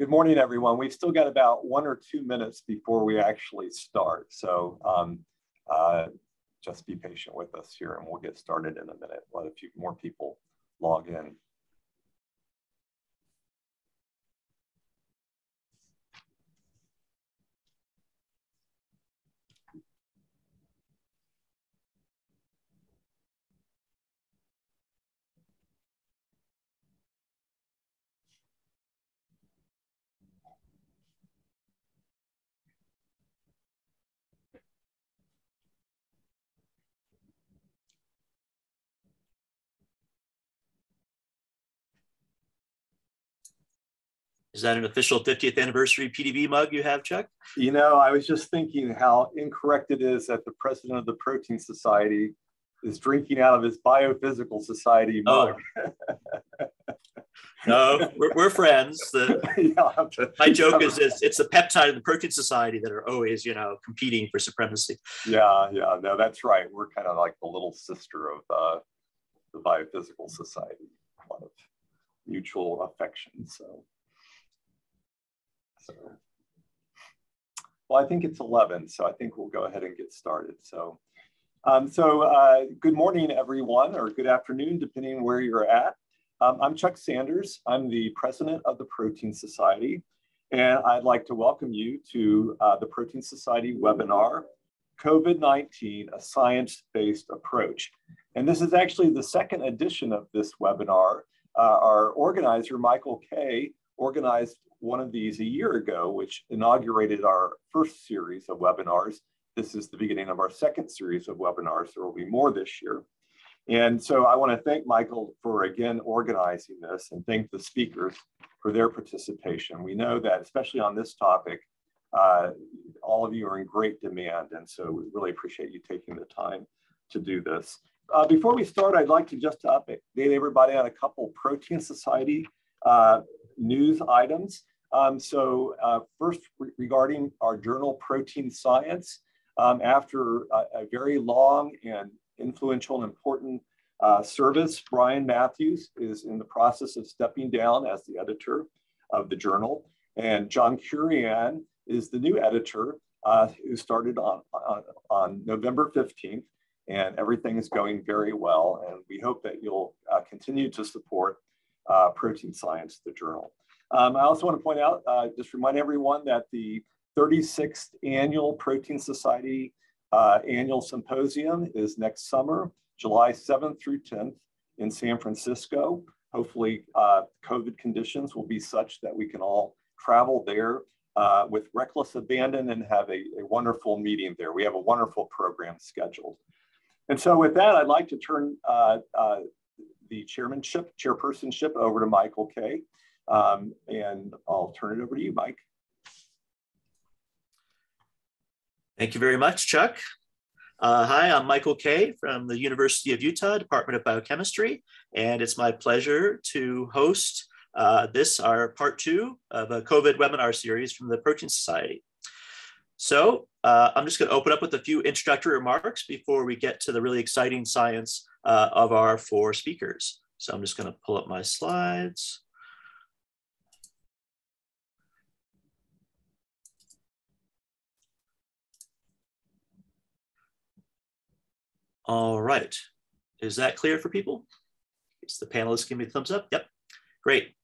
Good morning, everyone. We've still got about one or two minutes before we actually start. So um, uh, just be patient with us here and we'll get started in a minute. Let a few more people log in. Is that an official 50th anniversary PDB mug you have, Chuck? You know, I was just thinking how incorrect it is that the president of the Protein Society is drinking out of his Biophysical Society mug. Oh. no, we're, we're friends. The, yeah, to, my joke is it's, it's the peptide of the Protein Society that are always, you know, competing for supremacy. Yeah, yeah, no, that's right. We're kind of like the little sister of uh, the Biophysical Society. A lot of mutual affection. So. Well, I think it's 11, so I think we'll go ahead and get started. So, um, so uh, good morning, everyone, or good afternoon, depending where you're at. Um, I'm Chuck Sanders. I'm the president of the Protein Society, and I'd like to welcome you to uh, the Protein Society webinar, COVID-19, a science-based approach. And this is actually the second edition of this webinar. Uh, our organizer, Michael Kay, organized one of these a year ago, which inaugurated our first series of webinars. This is the beginning of our second series of webinars. There will be more this year. And so I want to thank Michael for again organizing this and thank the speakers for their participation. We know that, especially on this topic, uh, all of you are in great demand. And so we really appreciate you taking the time to do this. Uh, before we start, I'd like to just update everybody on a couple Protein Society uh, news items. Um, so uh, first, re regarding our journal Protein Science, um, after a, a, very long and influential and important uh, service, Brian Matthews is in the process of stepping down as the editor of the journal. And John Curian is the new editor uh, who started on, on, on, November 15th. And everything is going very well. And we hope that you'll uh, continue to support uh, Protein Science, the journal. Um, I also want to point out, uh, just remind everyone that the 36th Annual Protein Society uh, Annual Symposium is next summer, July 7th through 10th in San Francisco. Hopefully uh, COVID conditions will be such that we can all travel there uh, with reckless abandon and have a, a, wonderful meeting there. We have a wonderful program scheduled. And so with that, I'd like to turn uh, uh, the chairmanship, chairpersonship over to Michael Kay. Um, and I'll turn it over to you, Mike. Thank you very much, Chuck. Uh, hi, I'm Michael Kay from the University of Utah, Department of Biochemistry, and it's my pleasure to host uh, this, our part two of a COVID webinar series from the Protein Society. So uh, I'm just going to open up with a few introductory remarks before we get to the really exciting science uh, of our four speakers. So I'm just going to pull up my slides. All right. Is that clear for people? Is the panelists give me a thumbs up? Yep. Great.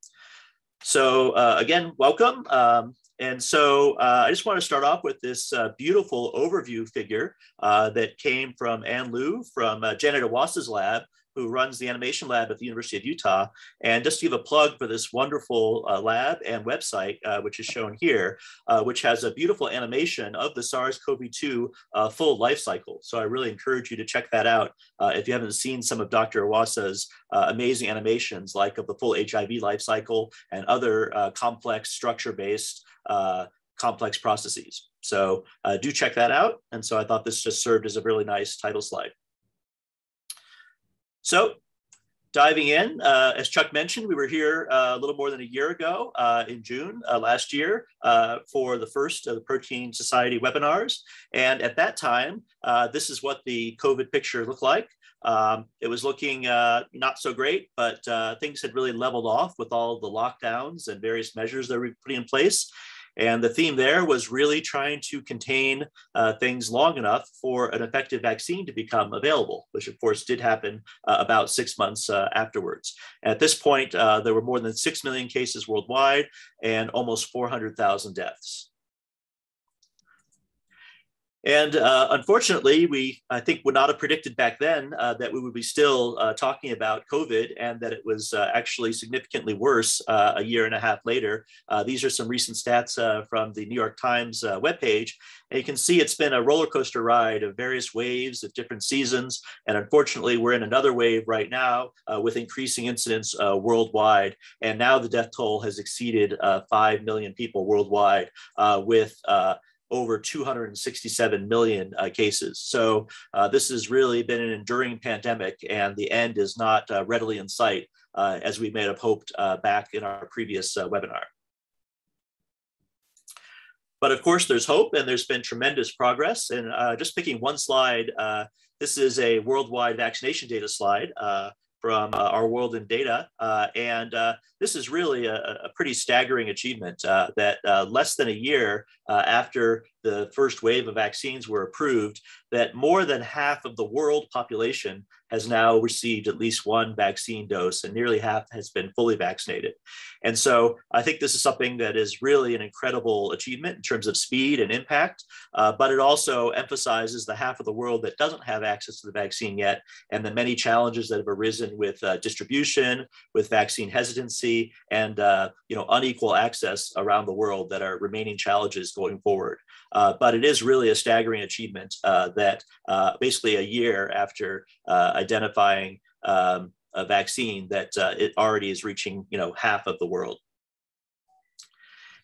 So uh, again, welcome. Um, and so uh, I just want to start off with this uh, beautiful overview figure uh, that came from Ann Liu from uh, Janet Iwasa's lab, who runs the animation lab at the University of Utah. And just to give a plug for this wonderful uh, lab and website, uh, which is shown here, uh, which has a beautiful animation of the SARS-CoV-2 uh, full life cycle. So I really encourage you to check that out uh, if you haven't seen some of Dr. Awasa's uh, amazing animations, like of the full HIV life cycle and other complex structure-based complex processes. So do check that out. And so I thought this just served as a really nice title slide. So diving in, uh, as Chuck mentioned, we were here uh, a little more than a year ago uh, in June uh, last year uh, for the first of the Protein Society webinars. And at that time, uh, this is what the COVID picture looked like. um, it was looking not so great, but things had really leveled off with all the lockdowns and various measures that were put in place. And the theme there was really trying to contain uh, things long enough for an effective vaccine to become available, which of course did happen uh, about six months uh, afterwards. At this point, uh, there were more than 6 million cases worldwide and almost 400,000 deaths. And uh, unfortunately, we, I think, would not have predicted back then uh, that we would be still uh, talking about COVID and that it was uh, actually significantly worse uh, a year and a half later. Uh, these are some recent stats from the New York Times webpage. And you can see it's been a roller coaster ride of various waves of different seasons. And unfortunately, we're in another wave right now with increasing incidence worldwide. And now the death toll has exceeded 5 million people worldwide with over 267 million uh, cases. So uh, this has really been an enduring pandemic and the end is not uh, readily in sight uh, as we may have hoped uh, back in our previous uh, webinar. But of course, there's hope and there's been tremendous progress. And just picking one slide, this is a worldwide vaccination data slide from uh, our world in data. Uh, and uh, this is really a, a pretty staggering achievement uh, that uh, less than a year uh, after the first wave of vaccines were approved, that more than half of the world population has now received at least one vaccine dose, and nearly half has been fully vaccinated. And so I think this is something that is really an incredible achievement in terms of speed and impact, uh, but it also emphasizes the half of the world that doesn't have access to the vaccine yet, and the many challenges that have arisen with uh, distribution, with vaccine hesitancy, and uh, you know unequal access around the world that are remaining challenges going forward. Uh, but it is really a staggering achievement uh, that uh, basically a year after uh, identifying um, a vaccine that uh, it already is reaching you know half of the world.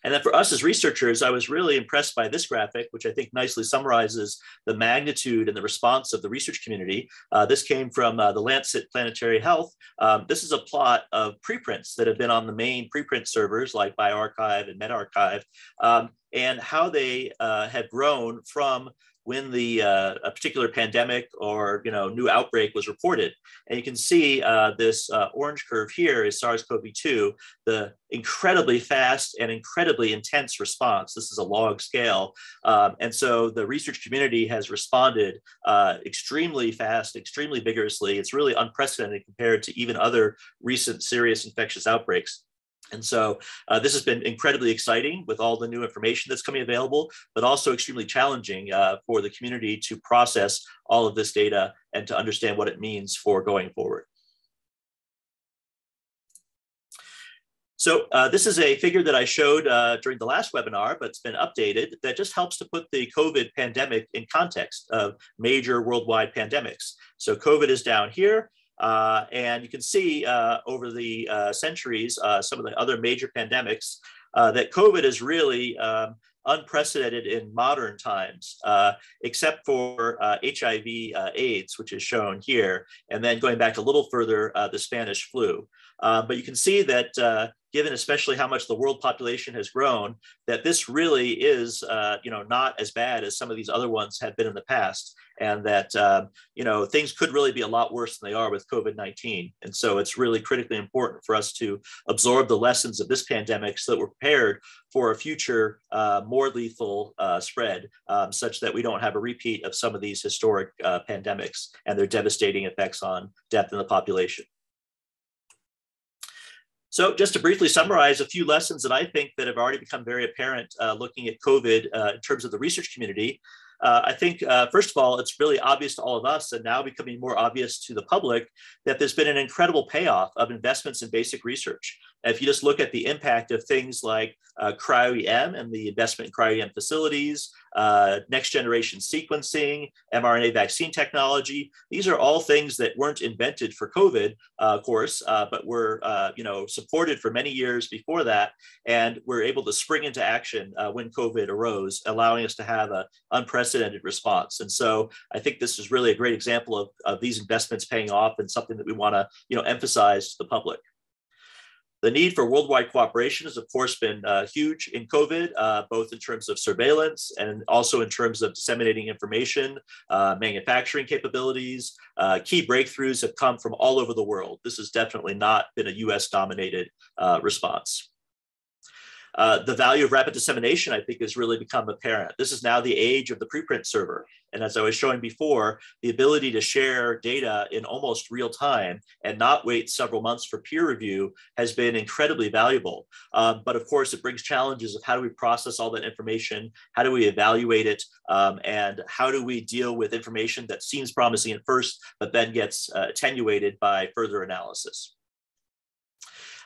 And then for us as researchers, I was really impressed by this graphic, which I think nicely summarizes the magnitude and the response of the research community. Uh, this came from uh, the Lancet Planetary Health. Um, this is a plot of preprints that have been on the main preprint servers like bioRxiv and medRxiv, um, and how they uh, have grown from when the uh, a particular pandemic or you know new outbreak was reported. And you can see uh, this uh, orange curve here is SARS-CoV-2, the incredibly fast and incredibly intense response. This is a log scale. Um, and so the research community has responded uh, extremely fast, extremely vigorously. It's really unprecedented compared to even other recent serious infectious outbreaks. And so uh, this has been incredibly exciting with all the new information that's coming available, but also extremely challenging uh, for the community to process all of this data and to understand what it means for going forward. So uh, this is a figure that I showed uh, during the last webinar, but it's been updated that just helps to put the COVID pandemic in context of major worldwide pandemics. So COVID is down here. Uh, and you can see uh, over the uh, centuries, uh, some of the other major pandemics, uh, that COVID is really um, unprecedented in modern times, uh, except for HIV AIDS, which is shown here, and then going back a little further, the Spanish flu. But you can see that given especially how much the world population has grown, that this really is, uh, you know, not as bad as some of these other ones have been in the past, and that uh, you know things could really be a lot worse than they are with COVID-19. And so it's really critically important for us to absorb the lessons of this pandemic so that we're prepared for a future uh, more lethal uh, spread, um, such that we don't have a repeat of some of these historic uh, pandemics and their devastating effects on death in the population. So just to briefly summarize a few lessons that I think that have already become very apparent uh, looking at COVID uh, in terms of the research community. Uh, I think, uh, first of all, it's really obvious to all of us and now becoming more obvious to the public that there's been an incredible payoff of investments in basic research. If you just look at the impact of things like uh, cryo-EM and the investment in cryo-EM facilities, uh, next generation sequencing, mRNA vaccine technology. These are all things that weren't invented for COVID, uh, of course, uh, but were uh, you know supported for many years before that, and were able to spring into action uh, when COVID arose, allowing us to have an unprecedented response. And so I think this is really a great example of, of these investments paying off and something that we want to you know emphasize to the public. The need for worldwide cooperation has, of course, been uh, huge in COVID, uh, both in terms of surveillance and also in terms of disseminating information, uh, manufacturing capabilities. Uh, key breakthroughs have come from all over the world. This has definitely not been a US dominated uh, response. Uh, the value of rapid dissemination, I think, has really become apparent. This is now the age of the preprint server. And as I was showing before, the ability to share data in almost real time and not wait several months for peer review has been incredibly valuable. Um, but of course, it brings challenges of how do we process all that information? How do we evaluate it? Um, and how do we deal with information that seems promising at first, but then gets uh, attenuated by further analysis?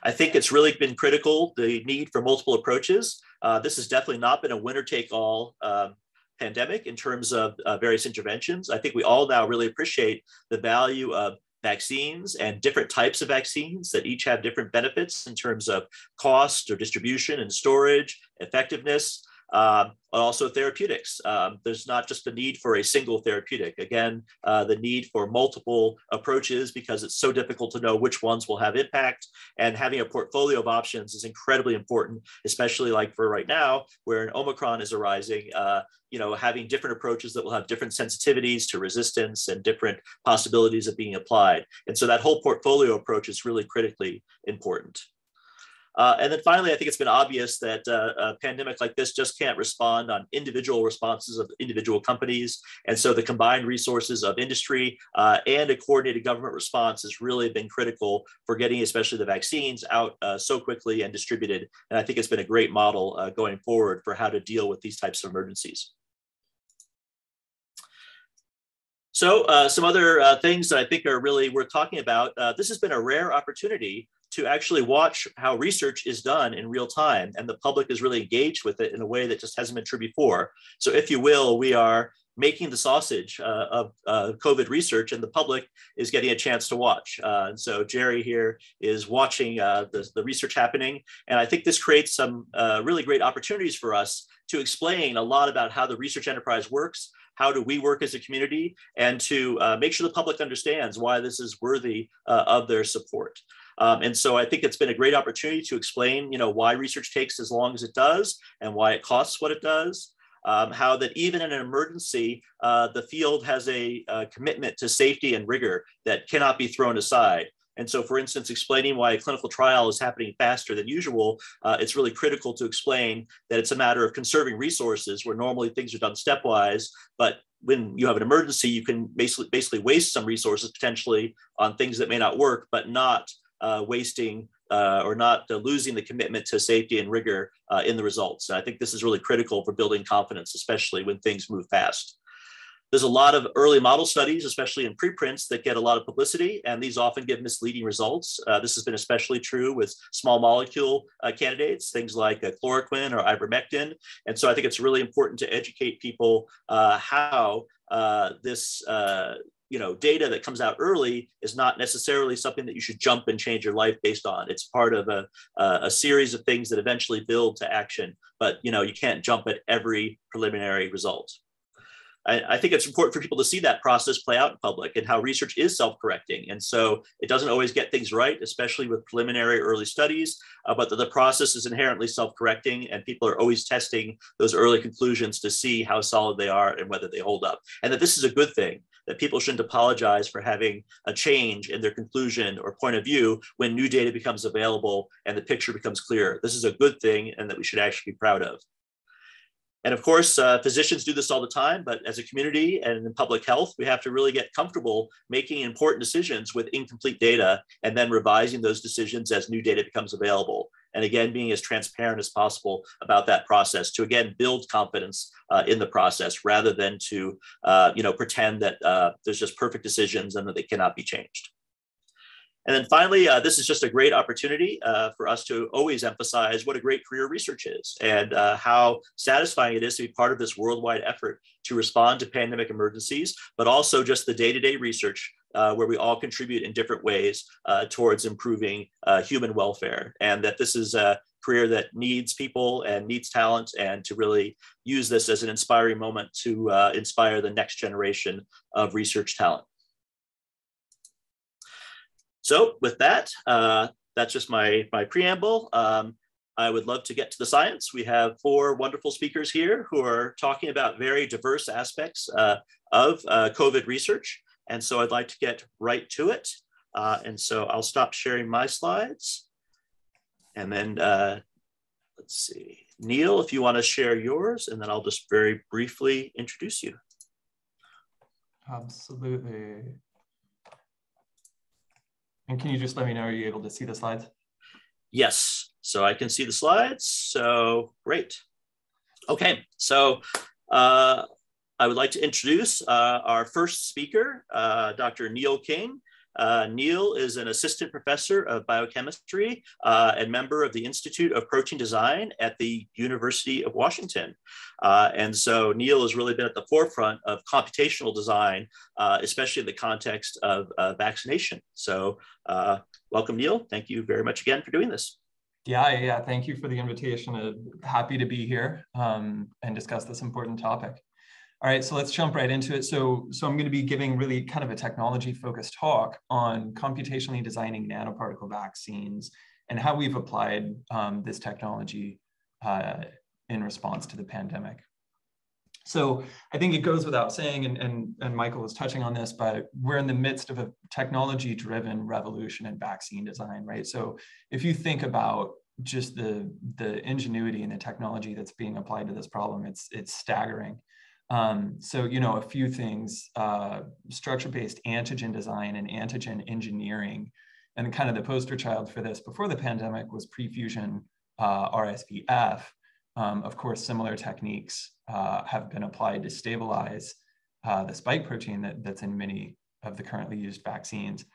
I think it's really been critical, the need for multiple approaches. Uh, this has definitely not been a winner take all um, pandemic in terms of uh, various interventions. I think we all now really appreciate the value of vaccines and different types of vaccines that each have different benefits in terms of cost or distribution and storage, effectiveness um, also therapeutics. Um, there's not just a need for a single therapeutic. Again, uh, the need for multiple approaches because it's so difficult to know which ones will have impact. And having a portfolio of options is incredibly important, especially like for right now, where an Omicron is arising. Uh, you know, having different approaches that will have different sensitivities to resistance and different possibilities of being applied. And so that whole portfolio approach is really critically important. Uh, and then finally, I think it's been obvious that uh, a pandemic like this just can't respond on individual responses of individual companies. And so the combined resources of industry uh, and a coordinated government response has really been critical for getting especially the vaccines out uh, so quickly and distributed. And I think it's been a great model uh, going forward for how to deal with these types of emergencies. So uh, some other uh, things that I think are really worth talking about. Uh, this has been a rare opportunity to actually watch how research is done in real time. And the public is really engaged with it in a way that just hasn't been true before. So if you will, we are making the sausage uh, of uh, COVID research, and the public is getting a chance to watch. Uh, and so Jerry here is watching uh, the, the research happening. And I think this creates some uh, really great opportunities for us to explain a lot about how the research enterprise works, how do we work as a community, and to uh, make sure the public understands why this is worthy of their support. Um, and so I think it's been a great opportunity to explain, you know, why research takes as long as it does and why it costs what it does. Um, how that even in an emergency, uh, the field has a, a, commitment to safety and rigor that cannot be thrown aside. And so, for instance, explaining why a clinical trial is happening faster than usual, uh, it's really critical to explain that it's a matter of conserving resources where normally things are done stepwise, but when you have an emergency, you can basically basically waste some resources potentially on things that may not work, but not uh, wasting uh, or not uh, losing the commitment to safety and rigor uh, in the results. And I think this is really critical for building confidence, especially when things move fast. There's a lot of early model studies, especially in preprints, that get a lot of publicity, and these often give misleading results. Uh, this has been especially true with small molecule uh, candidates, things like uh, chloroquine or ivermectin. And so I think it's really important to educate people uh, how this you know data that comes out early is not necessarily something that you should jump and change your life based on it's part of a, a series of things that eventually build to action but you know you can't jump at every preliminary result I, I, think it's important for people to see that process play out in public and how research is self-correcting. And so it doesn't always get things right, especially with preliminary early studies, uh, but the, the process is inherently self-correcting and people are always testing those early conclusions to see how solid they are and whether they hold up. And that this is a good thing, that people shouldn't apologize for having a change in their conclusion or point of view when new data becomes available and the picture becomes clear. This is a good thing and that we should actually be proud of. And of course, uh, physicians do this all the time, but as a community and in public health, we have to really get comfortable making important decisions with incomplete data and then revising those decisions as new data becomes available. And again, being as transparent as possible about that process to again build confidence uh, in the process rather than to uh, you know pretend that uh, there's just perfect decisions and that they cannot be changed. And then finally, uh, this is just a great opportunity uh, for us to always emphasize what a great career research is and uh, how satisfying it is to be part of this worldwide effort to respond to pandemic emergencies, but also just the day-to-day research uh, where we all contribute in different ways uh, towards improving uh, human welfare. And that this is a career that needs people and needs talent and to really use this as an inspiring moment to inspire the next generation of research talent. So with that, uh, that's just my, my preamble. Um, I would love to get to the science. We have four wonderful speakers here who are talking about very diverse aspects uh, of uh, COVID research. And so I'd like to get right to it. Uh, and so I'll stop sharing my slides. And then uh, let's see, Neil, if you want to share yours, and then I'll just very briefly introduce you. Absolutely. And can you just let me know, are you able to see the slides? Yes, so I can see the slides. So great. Okay, so uh, I would like to introduce uh, our first speaker, uh, Dr. Neil King. Uh, Neil is an assistant professor of biochemistry uh, and member of the Institute of Protein Design at the University of Washington. Uh, and so Neil has really been at the forefront of computational design, uh, especially in the context of vaccination. So welcome, Neil. Thank you very much again for doing this. Yeah, yeah, thank you for the invitation. happy to be here um, and discuss this important topic. All right, so let's jump right into it. So, so I'm going to be giving really kind of a technology focused talk on computationally designing nanoparticle vaccines and how we've applied um, this technology uh, in response to the pandemic. So I think it goes without saying, and, and, and Michael was touching on this, but we're in the midst of a technology driven revolution in vaccine design, right? So if you think about just the, the ingenuity and the technology that's being applied to this problem, it's, it's staggering. Um, so, you know, a few things, uh, structure-based antigen design and antigen engineering. And kind of the poster child for this before the pandemic was prefusion uh, RSVF. Um, of course, similar techniques uh, have been applied to stabilize uh, the spike protein that, that's in many of the currently used vaccines.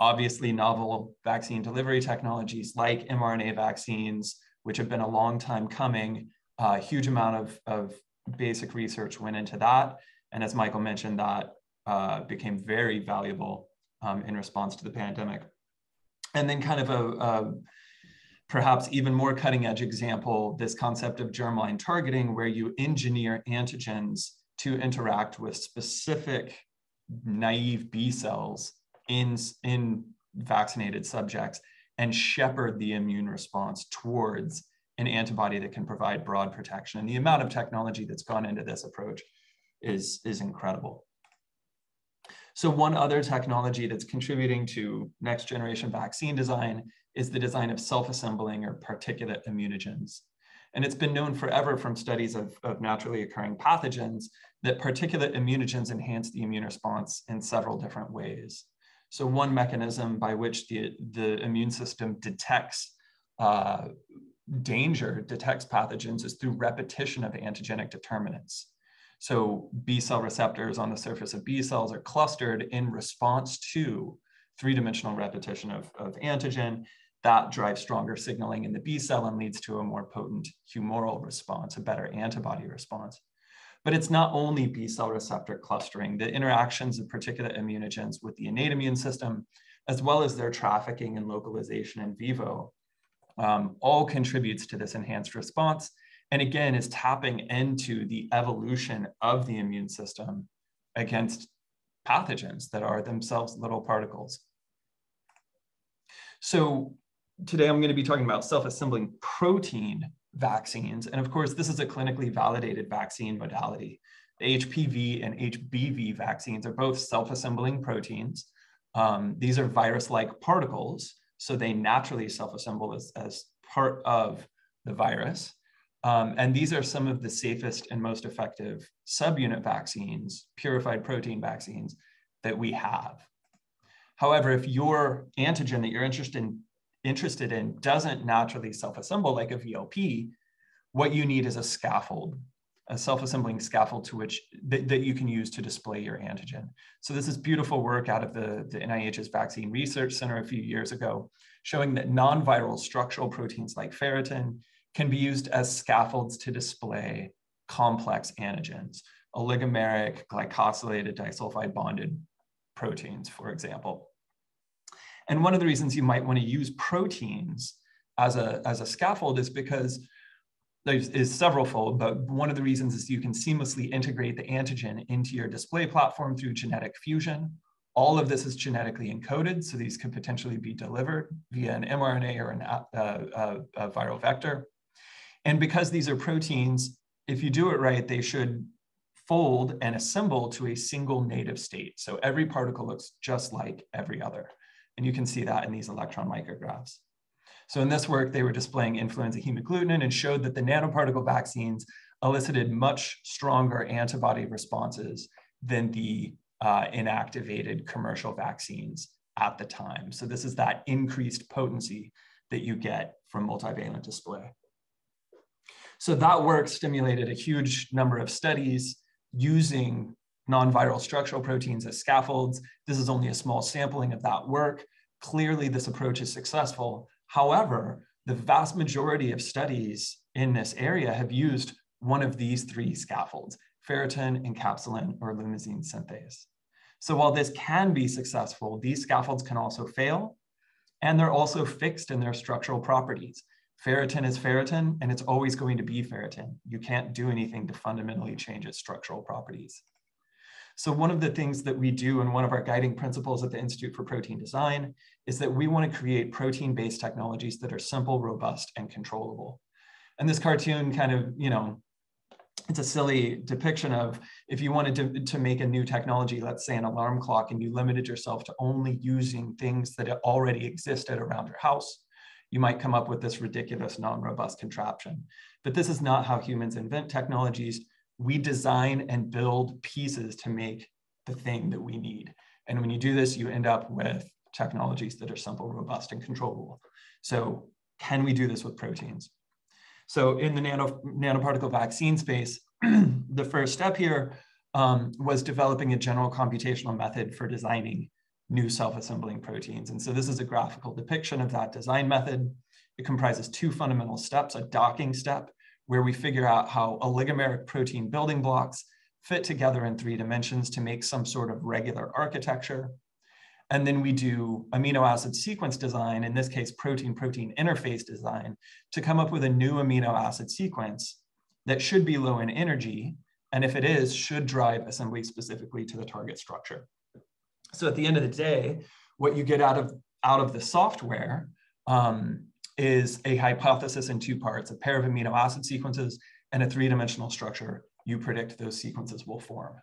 Obviously, novel vaccine delivery technologies like mRNA vaccines, which have been a long time coming, a uh, huge amount of, of basic research went into that. And as Michael mentioned, that uh, became very valuable um, in response to the pandemic. And then kind of a, a perhaps even more cutting edge example, this concept of germline targeting where you engineer antigens to interact with specific naive B cells in, in vaccinated subjects and shepherd the immune response towards an antibody that can provide broad protection. And the amount of technology that's gone into this approach is, is incredible. So one other technology that's contributing to next generation vaccine design is the design of self-assembling or particulate immunogens. And it's been known forever from studies of, of naturally occurring pathogens that particulate immunogens enhance the immune response in several different ways. So one mechanism by which the, the immune system detects uh, danger detects pathogens is through repetition of antigenic determinants. So B cell receptors on the surface of B cells are clustered in response to three-dimensional repetition of, of antigen. That drives stronger signaling in the B cell and leads to a more potent humoral response, a better antibody response. But it's not only B cell receptor clustering, the interactions of particulate immunogens with the innate immune system, as well as their trafficking and localization in vivo, um, all contributes to this enhanced response. And again, is tapping into the evolution of the immune system against pathogens that are themselves little particles. So today I'm going to be talking about self-assembling protein vaccines. And of course, this is a clinically validated vaccine modality. The HPV and HBV vaccines are both self-assembling proteins. Um, these are virus-like particles so they naturally self-assemble as, as part of the virus. Um, and these are some of the safest and most effective subunit vaccines, purified protein vaccines that we have. However, if your antigen that you're interested in, interested in doesn't naturally self-assemble like a VLP, what you need is a scaffold a self-assembling scaffold to which that, you can use to display your antigen. So this is beautiful work out of the, the NIH's Vaccine Research Center a few years ago, showing that non-viral structural proteins like ferritin can be used as scaffolds to display complex antigens, oligomeric, glycosylated, disulfide bonded proteins, for example. And one of the reasons you might want to use proteins as a, as a scaffold is because there's is several fold, but one of the reasons is you can seamlessly integrate the antigen into your display platform through genetic fusion, All of this is genetically encoded, so these could potentially be delivered via an mRNA or an, uh, uh, a viral vector. And because these are proteins, if you do it right, they should fold and assemble to a single native state. So every particle looks just like every other. And you can see that in these electron micrographs. So in this work, they were displaying influenza hemagglutinin and showed that the nanoparticle vaccines elicited much stronger antibody responses than the uh, inactivated commercial vaccines at the time. So this is that increased potency that you get from multivalent display. So that work stimulated a huge number of studies using non-viral structural proteins as scaffolds. This is only a small sampling of that work. Clearly, this approach is successful. However, the vast majority of studies in this area have used one of these three scaffolds, ferritin, encapsulin, or lumazine synthase. So while this can be successful, these scaffolds can also fail, and they're also fixed in their structural properties. Ferritin is ferritin, and it's always going to be ferritin. You can't do anything to fundamentally change its structural properties. So one of the things that we do and one of our guiding principles at the Institute for Protein Design is that we want to create protein-based technologies that are simple, robust, and controllable. And this cartoon kind of, you know, it's a silly depiction of if you wanted to, to make a new technology, let's say an alarm clock, and you limited yourself to only using things that already existed around your house, you might come up with this ridiculous non-robust contraption. But this is not how humans invent technologies we design and build pieces to make the thing that we need. And when you do this, you end up with technologies that are simple, robust, and controllable. So can we do this with proteins? So in the nano, nanoparticle vaccine space, the first step here um, was developing a general computational method for designing new self-assembling proteins. And so this is a graphical depiction of that design method. It comprises two fundamental steps, a docking step where we figure out how oligomeric protein building blocks fit together in three dimensions to make some sort of regular architecture. And then we do amino acid sequence design, in this case, protein-protein interface design, to come up with a new amino acid sequence that should be low in energy, and if it is, should drive assembly specifically to the target structure. So at the end of the day, what you get out of, out of the software um, is a hypothesis in two parts, a pair of amino acid sequences and a three-dimensional structure you predict those sequences will form.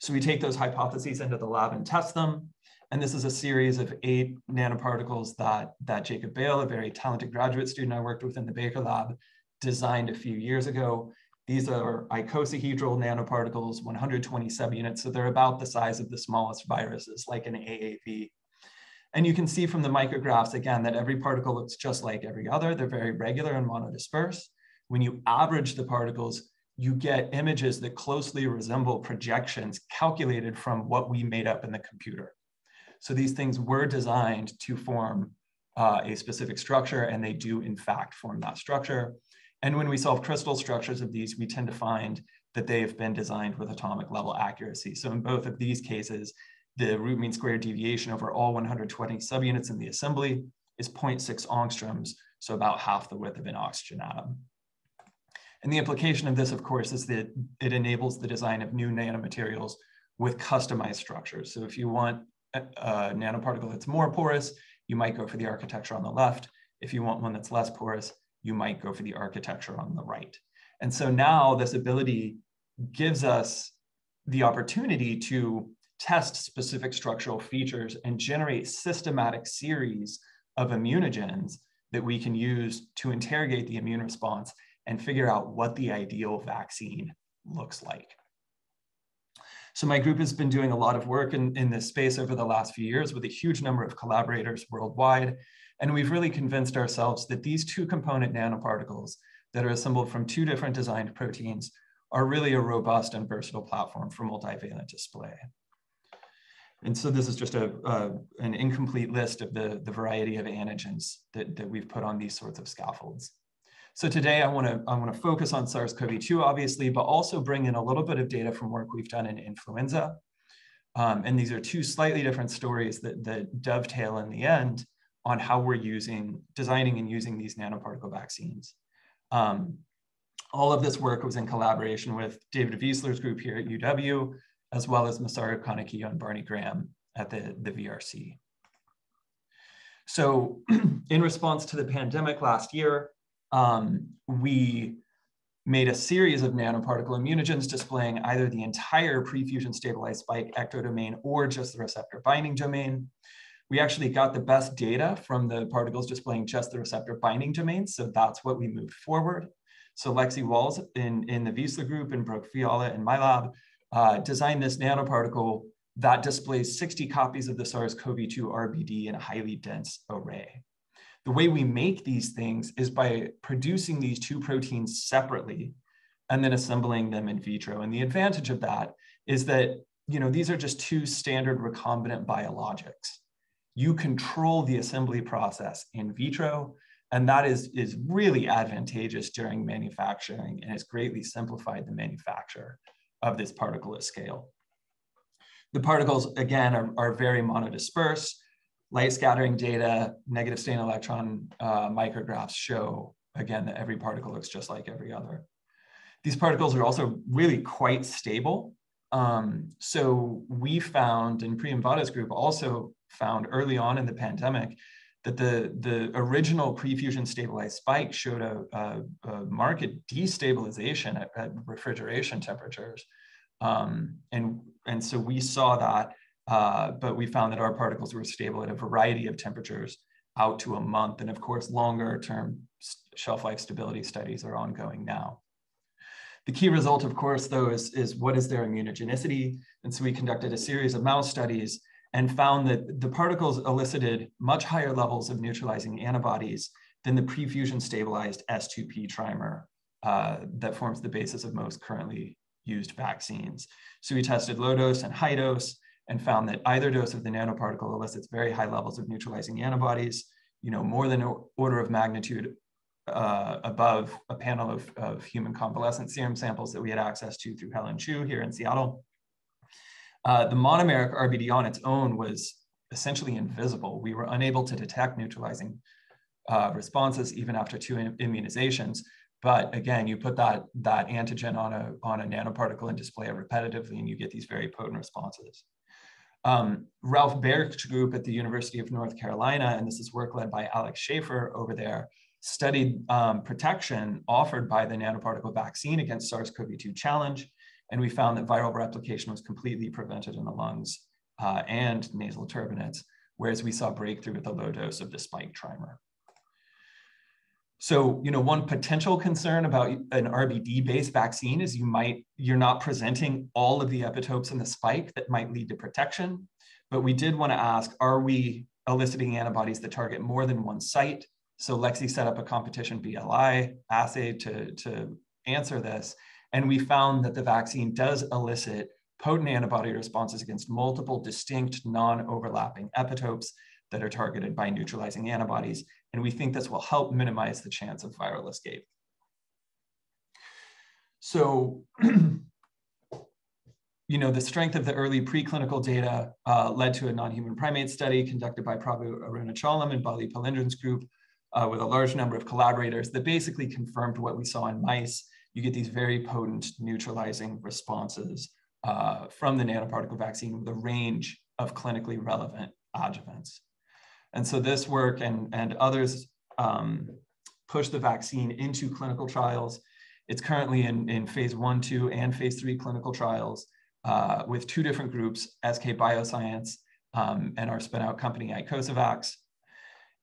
So we take those hypotheses into the lab and test them. And this is a series of eight nanoparticles that, that Jacob Bale, a very talented graduate student I worked with in the Baker Lab, designed a few years ago. These are icosahedral nanoparticles, 120 subunits. So they're about the size of the smallest viruses, like an AAV. And you can see from the micrographs, again, that every particle looks just like every other. They're very regular and monodisperse. When you average the particles, you get images that closely resemble projections calculated from what we made up in the computer. So these things were designed to form uh, a specific structure, and they do in fact form that structure. And when we solve crystal structures of these, we tend to find that they have been designed with atomic level accuracy. So in both of these cases, the root mean square deviation over all 120 subunits in the assembly is 0.6 angstroms, so about half the width of an oxygen atom. And the implication of this, of course, is that it enables the design of new nanomaterials with customized structures. So if you want a, a nanoparticle that's more porous, you might go for the architecture on the left. If you want one that's less porous, you might go for the architecture on the right. And so now this ability gives us the opportunity to test specific structural features and generate systematic series of immunogens that we can use to interrogate the immune response and figure out what the ideal vaccine looks like. So my group has been doing a lot of work in, in this space over the last few years with a huge number of collaborators worldwide. And we've really convinced ourselves that these two component nanoparticles that are assembled from two different designed proteins are really a robust and versatile platform for multivalent display. And so this is just a, uh, an incomplete list of the, the variety of antigens that, that we've put on these sorts of scaffolds. So today I wanna, I wanna focus on SARS-CoV-2 obviously, but also bring in a little bit of data from work we've done in influenza. Um, and these are two slightly different stories that, that dovetail in the end on how we're using, designing and using these nanoparticle vaccines. Um, all of this work was in collaboration with David Wiesler's group here at UW, as well as Masaru Kaneki and Barney Graham at the, the VRC. So in response to the pandemic last year, um, we made a series of nanoparticle immunogens displaying either the entire prefusion stabilized spike ectodomain or just the receptor binding domain. We actually got the best data from the particles displaying just the receptor binding domain. So that's what we moved forward. So Lexi Walls in, in the Wiesler group and Brooke Fiala in my lab uh, designed this nanoparticle that displays 60 copies of the SARS-CoV-2 RBD in a highly dense array. The way we make these things is by producing these two proteins separately and then assembling them in vitro. And the advantage of that is that you know, these are just two standard recombinant biologics. You control the assembly process in vitro, and that is, is really advantageous during manufacturing and has greatly simplified the manufacture of this particle at scale. The particles, again, are, are very monodisperse. Light scattering data, negative stain electron uh, micrographs show, again, that every particle looks just like every other. These particles are also really quite stable. Um, so we found, and Priyam Vada's group also found early on in the pandemic, that the, the original prefusion stabilized spike showed a, a, a marked destabilization at, at refrigeration temperatures. Um, and, and so we saw that, uh, but we found that our particles were stable at a variety of temperatures out to a month. And of course, longer term shelf life stability studies are ongoing now. The key result, of course, though, is, is what is their immunogenicity? And so we conducted a series of mouse studies and found that the particles elicited much higher levels of neutralizing antibodies than the prefusion stabilized S2P trimer uh, that forms the basis of most currently used vaccines. So we tested low dose and high dose and found that either dose of the nanoparticle elicits very high levels of neutralizing antibodies, you know, more than an order of magnitude uh, above a panel of, of human convalescent serum samples that we had access to through Helen Chu here in Seattle. Uh, the monomeric RBD on its own was essentially invisible. We were unable to detect neutralizing uh, responses even after two immunizations. But again, you put that, that antigen on a, on a nanoparticle and display it repetitively, and you get these very potent responses. Um, Ralph Baertsch's group at the University of North Carolina, and this is work led by Alex Schaefer over there, studied um, protection offered by the nanoparticle vaccine against SARS-CoV-2 challenge. And we found that viral replication was completely prevented in the lungs uh, and nasal turbinates, whereas we saw breakthrough with the low dose of the spike trimer. So, you know, one potential concern about an RBD-based vaccine is you might, you're not presenting all of the epitopes in the spike that might lead to protection. But we did want to ask, are we eliciting antibodies that target more than one site? So Lexi set up a competition BLI assay to, to answer this. And we found that the vaccine does elicit potent antibody responses against multiple distinct non-overlapping epitopes that are targeted by neutralizing antibodies. And we think this will help minimize the chance of viral escape. So, you know, the strength of the early preclinical data uh, led to a non-human primate study conducted by Prabhu Arunachalam and Bali Palindran's group uh, with a large number of collaborators that basically confirmed what we saw in mice. You get these very potent neutralizing responses uh, from the nanoparticle vaccine with a range of clinically relevant adjuvants. And so this work and, and others um, push the vaccine into clinical trials. It's currently in, in phase one, two, and phase three clinical trials uh, with two different groups, SK Bioscience um, and our spin-out company, Icosavax.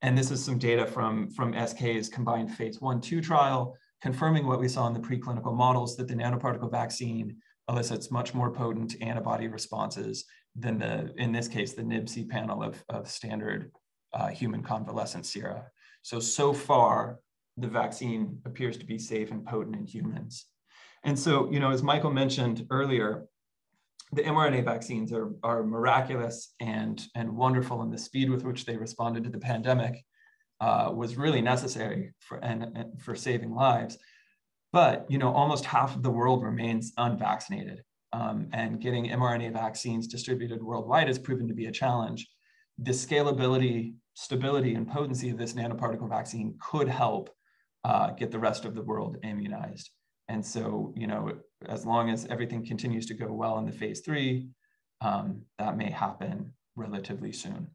And this is some data from, from SK's combined phase one, two trial, confirming what we saw in the preclinical models that the nanoparticle vaccine elicits much more potent antibody responses than the, in this case, the NIBC panel of, of standard uh, human convalescent sera. So, so far, the vaccine appears to be safe and potent in humans. And so, you know, as Michael mentioned earlier, the mRNA vaccines are, are miraculous and, and wonderful, in the speed with which they responded to the pandemic uh, was really necessary for, and, and for saving lives. But, you know, almost half of the world remains unvaccinated, um, and getting mRNA vaccines distributed worldwide has proven to be a challenge. The scalability stability and potency of this nanoparticle vaccine could help uh, get the rest of the world immunized. And so, you know, as long as everything continues to go well in the phase three, um, that may happen relatively soon.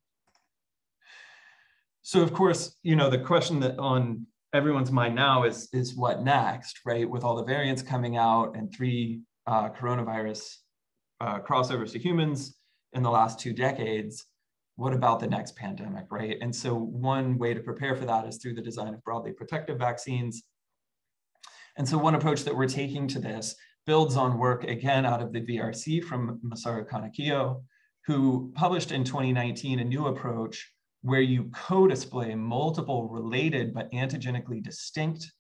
So of course, you know, the question that on everyone's mind now is, is what next, right? With all the variants coming out and three uh, coronavirus uh, crossovers to humans in the last two decades, what about the next pandemic, right? And so one way to prepare for that is through the design of broadly protective vaccines. And so one approach that we're taking to this builds on work again out of the VRC from Masaru Kaneki, who published in 2019 a new approach where you co-display multiple related but antigenically distinct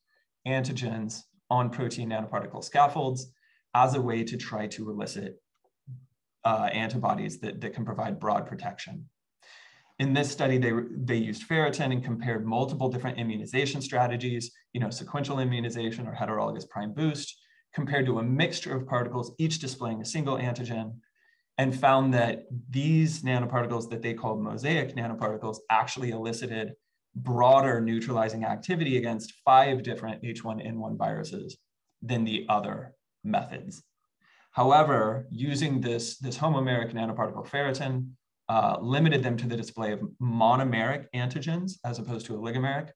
antigens on protein nanoparticle scaffolds as a way to try to elicit uh, antibodies that, that can provide broad protection. In this study, they, they used ferritin and compared multiple different immunization strategies, you know, sequential immunization or heterologous prime boost, compared to a mixture of particles, each displaying a single antigen, and found that these nanoparticles that they called mosaic nanoparticles actually elicited broader neutralizing activity against five different H1N1 viruses than the other methods. However, using this, this homomeric nanoparticle ferritin, uh, limited them to the display of monomeric antigens as opposed to oligomeric.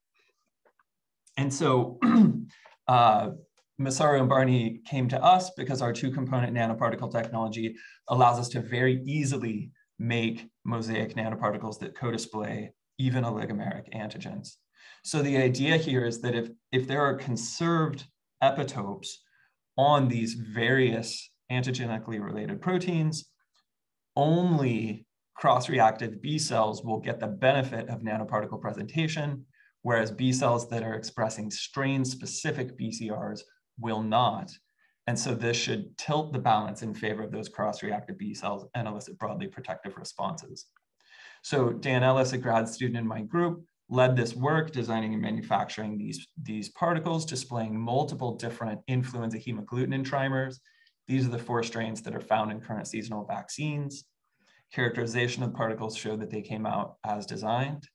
And so uh, Masaru and Barney came to us because our two component nanoparticle technology allows us to very easily make mosaic nanoparticles that co-display even oligomeric antigens. So the idea here is that if, if there are conserved epitopes on these various antigenically related proteins, only cross-reactive B cells will get the benefit of nanoparticle presentation, whereas B cells that are expressing strain-specific BCRs will not. And so this should tilt the balance in favor of those cross-reactive B cells and elicit broadly protective responses. So Dan Ellis, a grad student in my group, led this work designing and manufacturing these, these particles, displaying multiple different influenza hemagglutinin trimers. These are the four strains that are found in current seasonal vaccines characterization of particles showed that they came out as designed.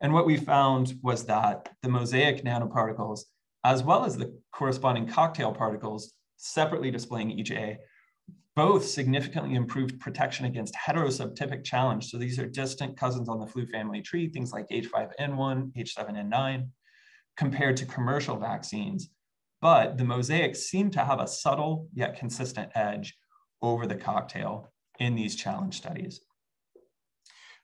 And what we found was that the mosaic nanoparticles, as well as the corresponding cocktail particles, separately displaying each A, both significantly improved protection against heterosubtypic challenge. So these are distant cousins on the flu family tree, things like H5N1, H7N9, compared to commercial vaccines. But the mosaics seem to have a subtle yet consistent edge over the cocktail in these challenge studies.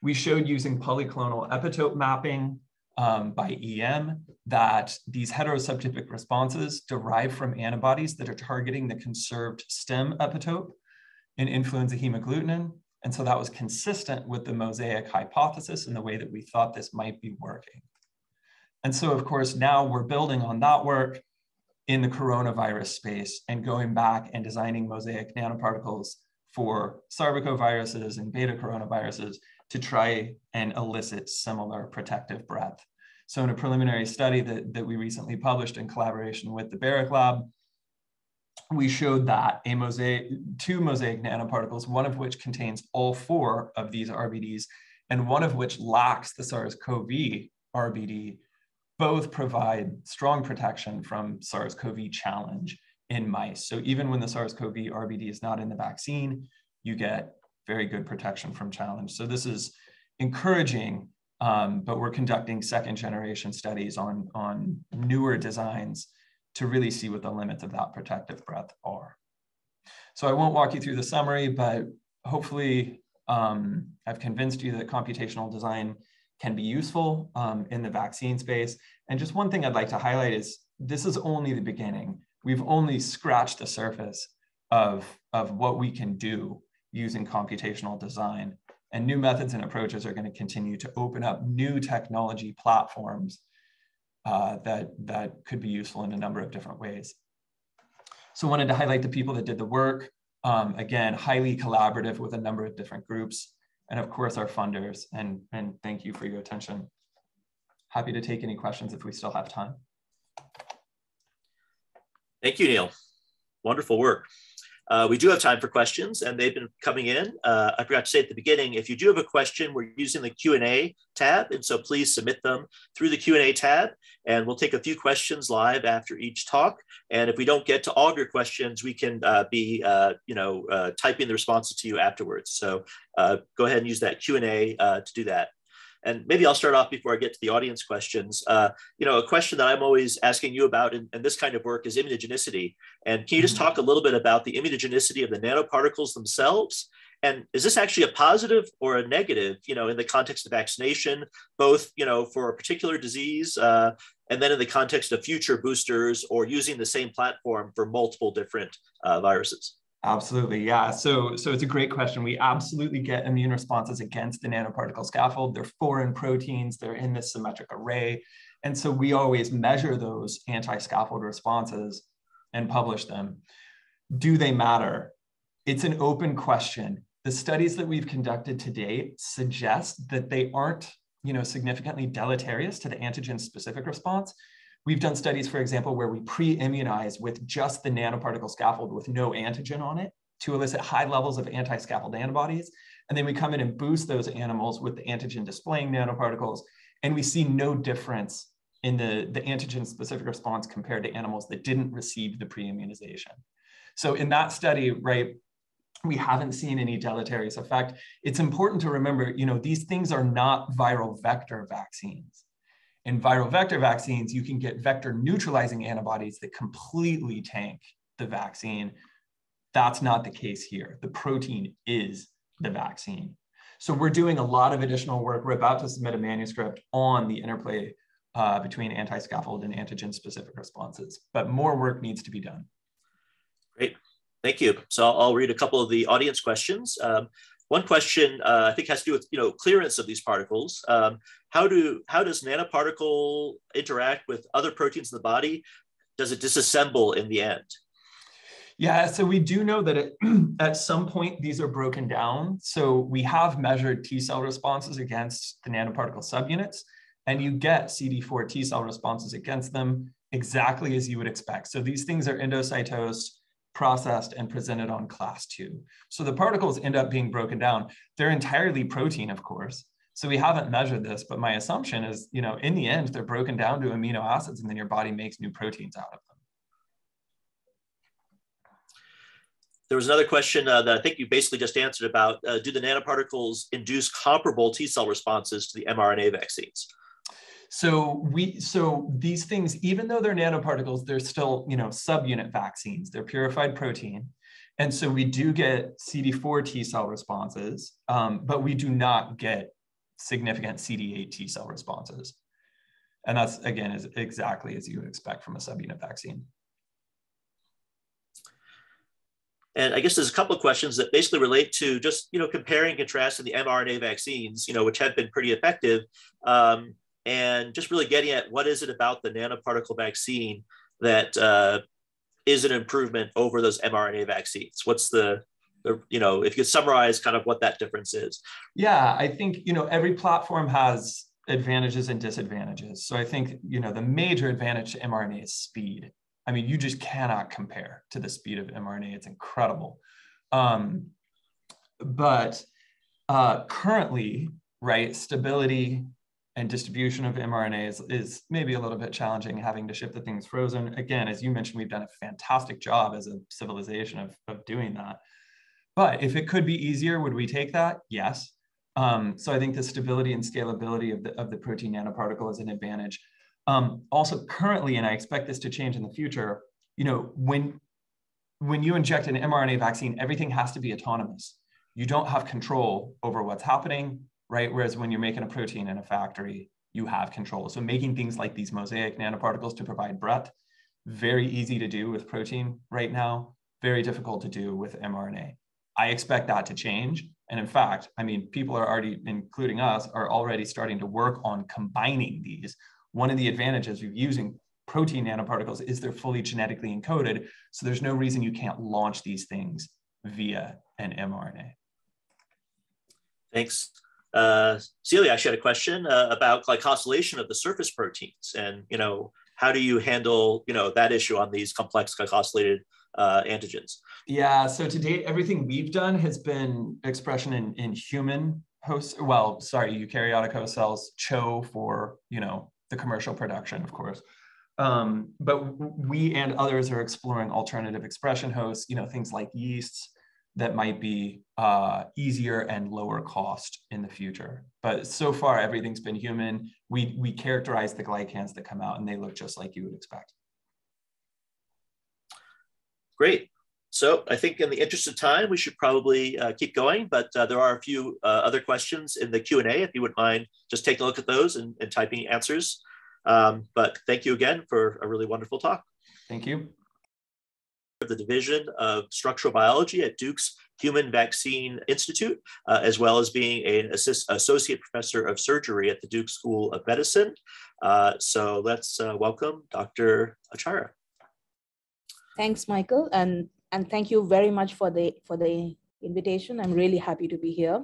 We showed using polyclonal epitope mapping um, by EM that these heterosubtypic responses derive from antibodies that are targeting the conserved stem epitope in influenza hemagglutinin. And so that was consistent with the mosaic hypothesis and the way that we thought this might be working. And so, of course, now we're building on that work in the coronavirus space and going back and designing mosaic nanoparticles for sarbecoviruses and beta coronaviruses to try and elicit similar protective breadth. So in a preliminary study that, that we recently published in collaboration with the Barrick Lab, we showed that a mosaic, two mosaic nanoparticles, one of which contains all four of these RBDs, and one of which lacks the SARS-CoV RBD, both provide strong protection from SARS-CoV challenge in mice. So even when the SARS-CoV RBD is not in the vaccine, you get very good protection from challenge. So this is encouraging, um, but we're conducting second generation studies on, on newer designs to really see what the limits of that protective breadth are. So I won't walk you through the summary, but hopefully um, I've convinced you that computational design can be useful um, in the vaccine space. And just one thing I'd like to highlight is this is only the beginning we've only scratched the surface of, of what we can do using computational design. And new methods and approaches are going to continue to open up new technology platforms uh, that, that could be useful in a number of different ways. So I wanted to highlight the people that did the work. Um, again, highly collaborative with a number of different groups. And of course, our funders. And, and thank you for your attention. Happy to take any questions if we still have time. Thank you, Neil. Wonderful work. Uh, we do have time for questions, and they've been coming in. Uh, I forgot to say at the beginning, if you do have a question, we're using the Q&A tab, and so please submit them through the Q&A tab, and we'll take a few questions live after each talk. And if we don't get to all of your questions, we can uh, be, uh, you know, uh, typing the responses to you afterwards. So uh, go ahead and use that Q&A to do that. And maybe I'll start off before I get to the audience questions. Uh, you know, a question that I'm always asking you about in, in, this kind of work is immunogenicity. And can you just mm-hmm. talk a little bit about the immunogenicity of the nanoparticles themselves? And is this actually a positive or a negative, you know, in the context of vaccination, both, you know, for a particular disease, uh, and then in the context of future boosters or using the same platform for multiple different uh, viruses? Absolutely, yeah. So, so it's a great question. We absolutely get immune responses against the nanoparticle scaffold. They're foreign proteins. They're in this symmetric array, and so we always measure those anti-scaffold responses and publish them. Do they matter? It's an open question. The studies that we've conducted to date suggest that they aren't, you know, significantly deleterious to the antigen-specific response, We've done studies, for example, where we pre-immunize with just the nanoparticle scaffold with no antigen on it to elicit high levels of anti-scaffold antibodies. And then we come in and boost those animals with the antigen displaying nanoparticles. And we see no difference in the, the antigen specific response compared to animals that didn't receive the pre-immunization. So in that study, right, we haven't seen any deleterious effect. It's important to remember, you know, these things are not viral vector vaccines in viral vector vaccines, you can get vector neutralizing antibodies that completely tank the vaccine. That's not the case here. The protein is the vaccine. So we're doing a lot of additional work. We're about to submit a manuscript on the interplay uh, between anti-scaffold and antigen-specific responses, but more work needs to be done. Great, thank you. So I'll, read a couple of the audience questions. Um, one question uh, I think has to do with you know clearance of these particles. Um, how do how does nanoparticle interact with other proteins in the body? Does it disassemble in the end? Yeah, so we do know that it, at some point these are broken down. So we have measured T cell responses against the nanoparticle subunits, and you get CD4 T cell responses against them exactly as you would expect. So these things are endocytosed processed and presented on class two. So the particles end up being broken down. They're entirely protein, of course. So we haven't measured this, but my assumption is, you know, in the end, they're broken down to amino acids and then your body makes new proteins out of them. There was another question uh, that I think you basically just answered about, uh, do the nanoparticles induce comparable T cell responses to the mRNA vaccines? So we so these things, even though they're nanoparticles, they're still you know subunit vaccines. They're purified protein, and so we do get CD4 T cell responses, um, but we do not get significant CD8 T cell responses. And that's again is exactly as you would expect from a subunit vaccine. And I guess there's a couple of questions that basically relate to just you know comparing and contrasting the mRNA vaccines, you know, which have been pretty effective. Um, and just really getting at what is it about the nanoparticle vaccine that uh, is an improvement over those mRNA vaccines? What's the, the, you know, if you could summarize kind of what that difference is? Yeah, I think, you know, every platform has advantages and disadvantages. So I think, you know, the major advantage to mRNA is speed. I mean, you just cannot compare to the speed of mRNA. It's incredible. Um, but uh, currently, right, stability, and distribution of mRNA is, is maybe a little bit challenging having to ship the things frozen. Again, as you mentioned, we've done a fantastic job as a civilization of, of doing that. But if it could be easier, would we take that? Yes. Um, so I think the stability and scalability of the, of the protein nanoparticle is an advantage. Um, also currently, and I expect this to change in the future, you know, when, when you inject an mRNA vaccine, everything has to be autonomous. You don't have control over what's happening, right? Whereas when you're making a protein in a factory, you have control. So making things like these mosaic nanoparticles to provide breadth, very easy to do with protein right now, very difficult to do with mRNA. I expect that to change. And in fact, I mean, people are already, including us, are already starting to work on combining these. One of the advantages of using protein nanoparticles is they're fully genetically encoded. So there's no reason you can't launch these things via an mRNA. Thanks. Uh, Celia actually had a question uh, about glycosylation of the surface proteins, and you know how do you handle you know that issue on these complex glycosylated uh, antigens? Yeah, so to date, everything we've done has been expression in, in human host, well, sorry, eukaryotic host cells, CHO for, you know, the commercial production, of course. Um, but we and others are exploring alternative expression hosts, you know, things like yeasts that might be uh, easier and lower cost in the future. But so far, everything's been human. We, we characterize the glycans that come out and they look just like you would expect. Great. So I think in the interest of time, we should probably uh, keep going, but uh, there are a few uh, other questions in the Q&A, if you wouldn't mind just taking a look at those and, and typing answers. Um, but thank you again for a really wonderful talk. Thank you. Of the Division of Structural Biology at Duke's Human Vaccine Institute, uh, as well as being an assist, associate professor of surgery at the Duke School of Medicine. Uh, so let's uh, welcome Dr. Acharya. Thanks, Michael, and and thank you very much for the for the invitation. I'm really happy to be here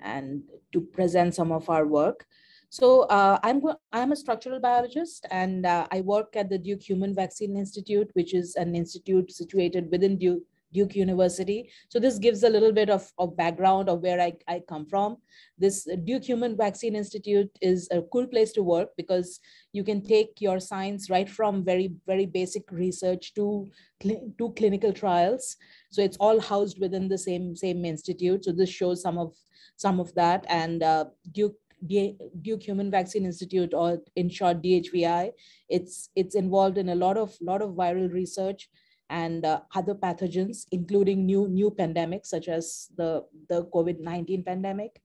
and to present some of our work. So uh, I'm, I'm a structural biologist and uh, I work at the Duke Human Vaccine Institute, which is an institute situated within Duke, Duke University. So this gives a little bit of, of background of where I, I come from. This Duke Human Vaccine Institute is a cool place to work because you can take your science right from very, very basic research to, to clinical trials. So it's all housed within the same, same institute. So this shows some of, some of that. And uh, Duke Duke Human Vaccine Institute, or in short DHVI, it's it's involved in a lot of lot of viral research and uh, other pathogens, including new, new pandemics such as the, the COVID-19 pandemic.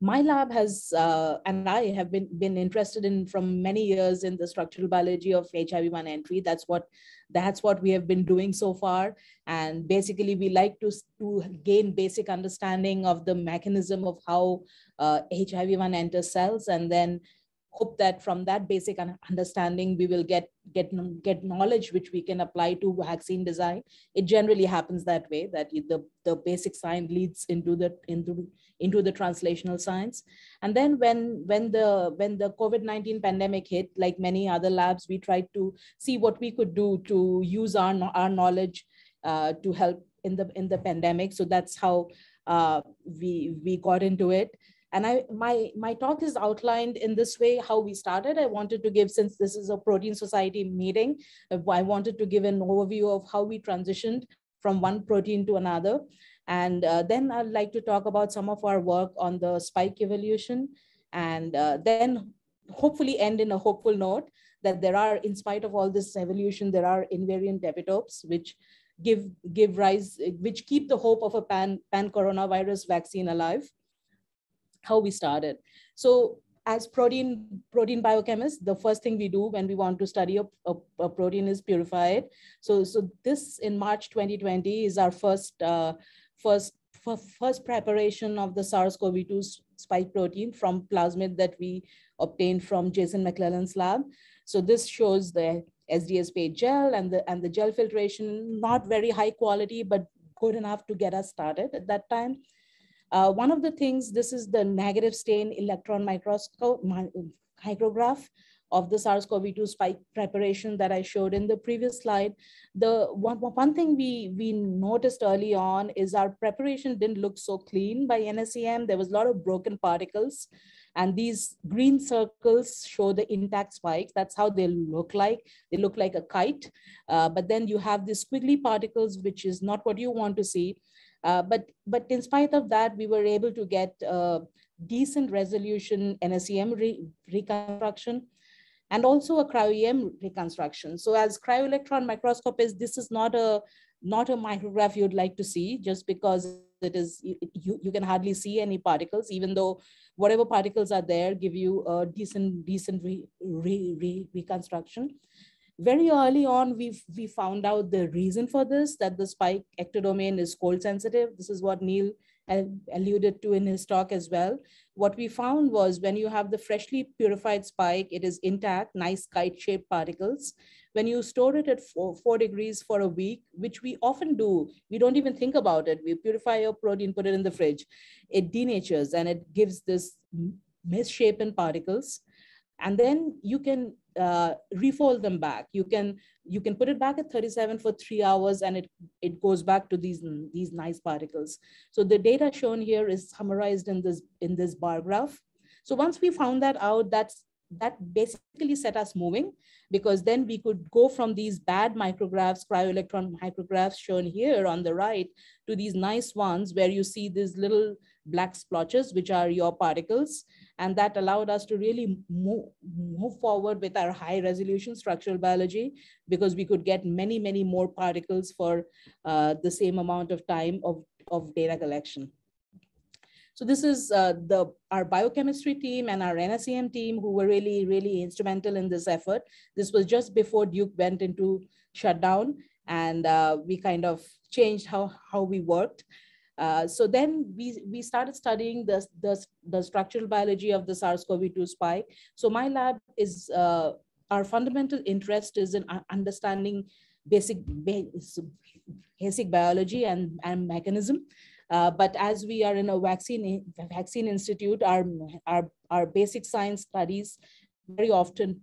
My lab has, uh, and I have been, been interested in from many years in the structural biology of HIV-1 entry. That's what, that's what we have been doing so far. And basically we like to, to gain basic understanding of the mechanism of how uh, HIV-1 enters cells and then hope that from that basic understanding we will get get get knowledge which we can apply to vaccine design. It generally happens that way that the the basic science leads into the into into the translational science. And then when when the when the covid-19 pandemic hit like many other labs we tried to see what we could do to use our our knowledge uh, to help in the in the pandemic. So that's how uh, we we got into it and I, my, my talk is outlined in this way, how we started. I wanted to give, since this is a Protein Society meeting, uh, I wanted to give an overview of how we transitioned from one protein to another. And uh, then I'd like to talk about some of our work on the spike evolution and uh, then hopefully end in a hopeful note that there are, in spite of all this evolution, there are invariant epitopes which give, give rise, which keep the hope of a pan, pan coronavirus vaccine alive how we started. So as protein protein biochemists, the first thing we do when we want to study a, a, a protein is purify it. So, so this in March 2020 is our first uh, first first preparation of the SARS-CoV-2 spike protein from plasmid that we obtained from Jason McClellan's lab. So this shows the SDSP gel and the and the gel filtration, not very high quality, but good enough to get us started at that time. Uh, one of the things, this is the negative stain electron microscope, micrograph of the SARS-CoV-2 spike preparation that I showed in the previous slide. The one, one thing we, we noticed early on is our preparation didn't look so clean by NSEM. There was a lot of broken particles. And these green circles show the intact spikes. That's how they look like. They look like a kite. Uh, but then you have these squiggly particles, which is not what you want to see. Uh, but, but in spite of that, we were able to get uh, decent resolution NSEM re reconstruction and also a cryo-EM reconstruction. So as cryo-electron microscope is, this is not a, not a micrograph you'd like to see just because it is, you, you can hardly see any particles, even though whatever particles are there give you a decent, decent re, re, re, reconstruction very early on, we we found out the reason for this, that the spike ectodomain is cold sensitive. This is what Neil alluded to in his talk as well. What we found was when you have the freshly purified spike, it is intact, nice kite-shaped particles. When you store it at four, four degrees for a week, which we often do, we don't even think about it. We purify your protein, put it in the fridge. It denatures and it gives this misshapen particles. And then you can uh, refold them back. You can you can put it back at 37 for three hours and it, it goes back to these, these nice particles. So the data shown here is summarized in this, in this bar graph. So once we found that out, that's, that basically set us moving because then we could go from these bad micrographs, cryo-electron micrographs shown here on the right to these nice ones where you see these little black splotches, which are your particles. And that allowed us to really move, move forward with our high resolution structural biology because we could get many, many more particles for uh, the same amount of time of, of data collection. So this is uh, the our biochemistry team and our NSEM team who were really, really instrumental in this effort. This was just before Duke went into shutdown and uh, we kind of changed how, how we worked. Uh, so then we, we started studying the, the, the structural biology of the SARS-CoV-2 spike. So my lab is, uh, our fundamental interest is in understanding basic, basic biology and, and mechanism. Uh, but as we are in a vaccine, vaccine institute, our, our, our basic science studies very often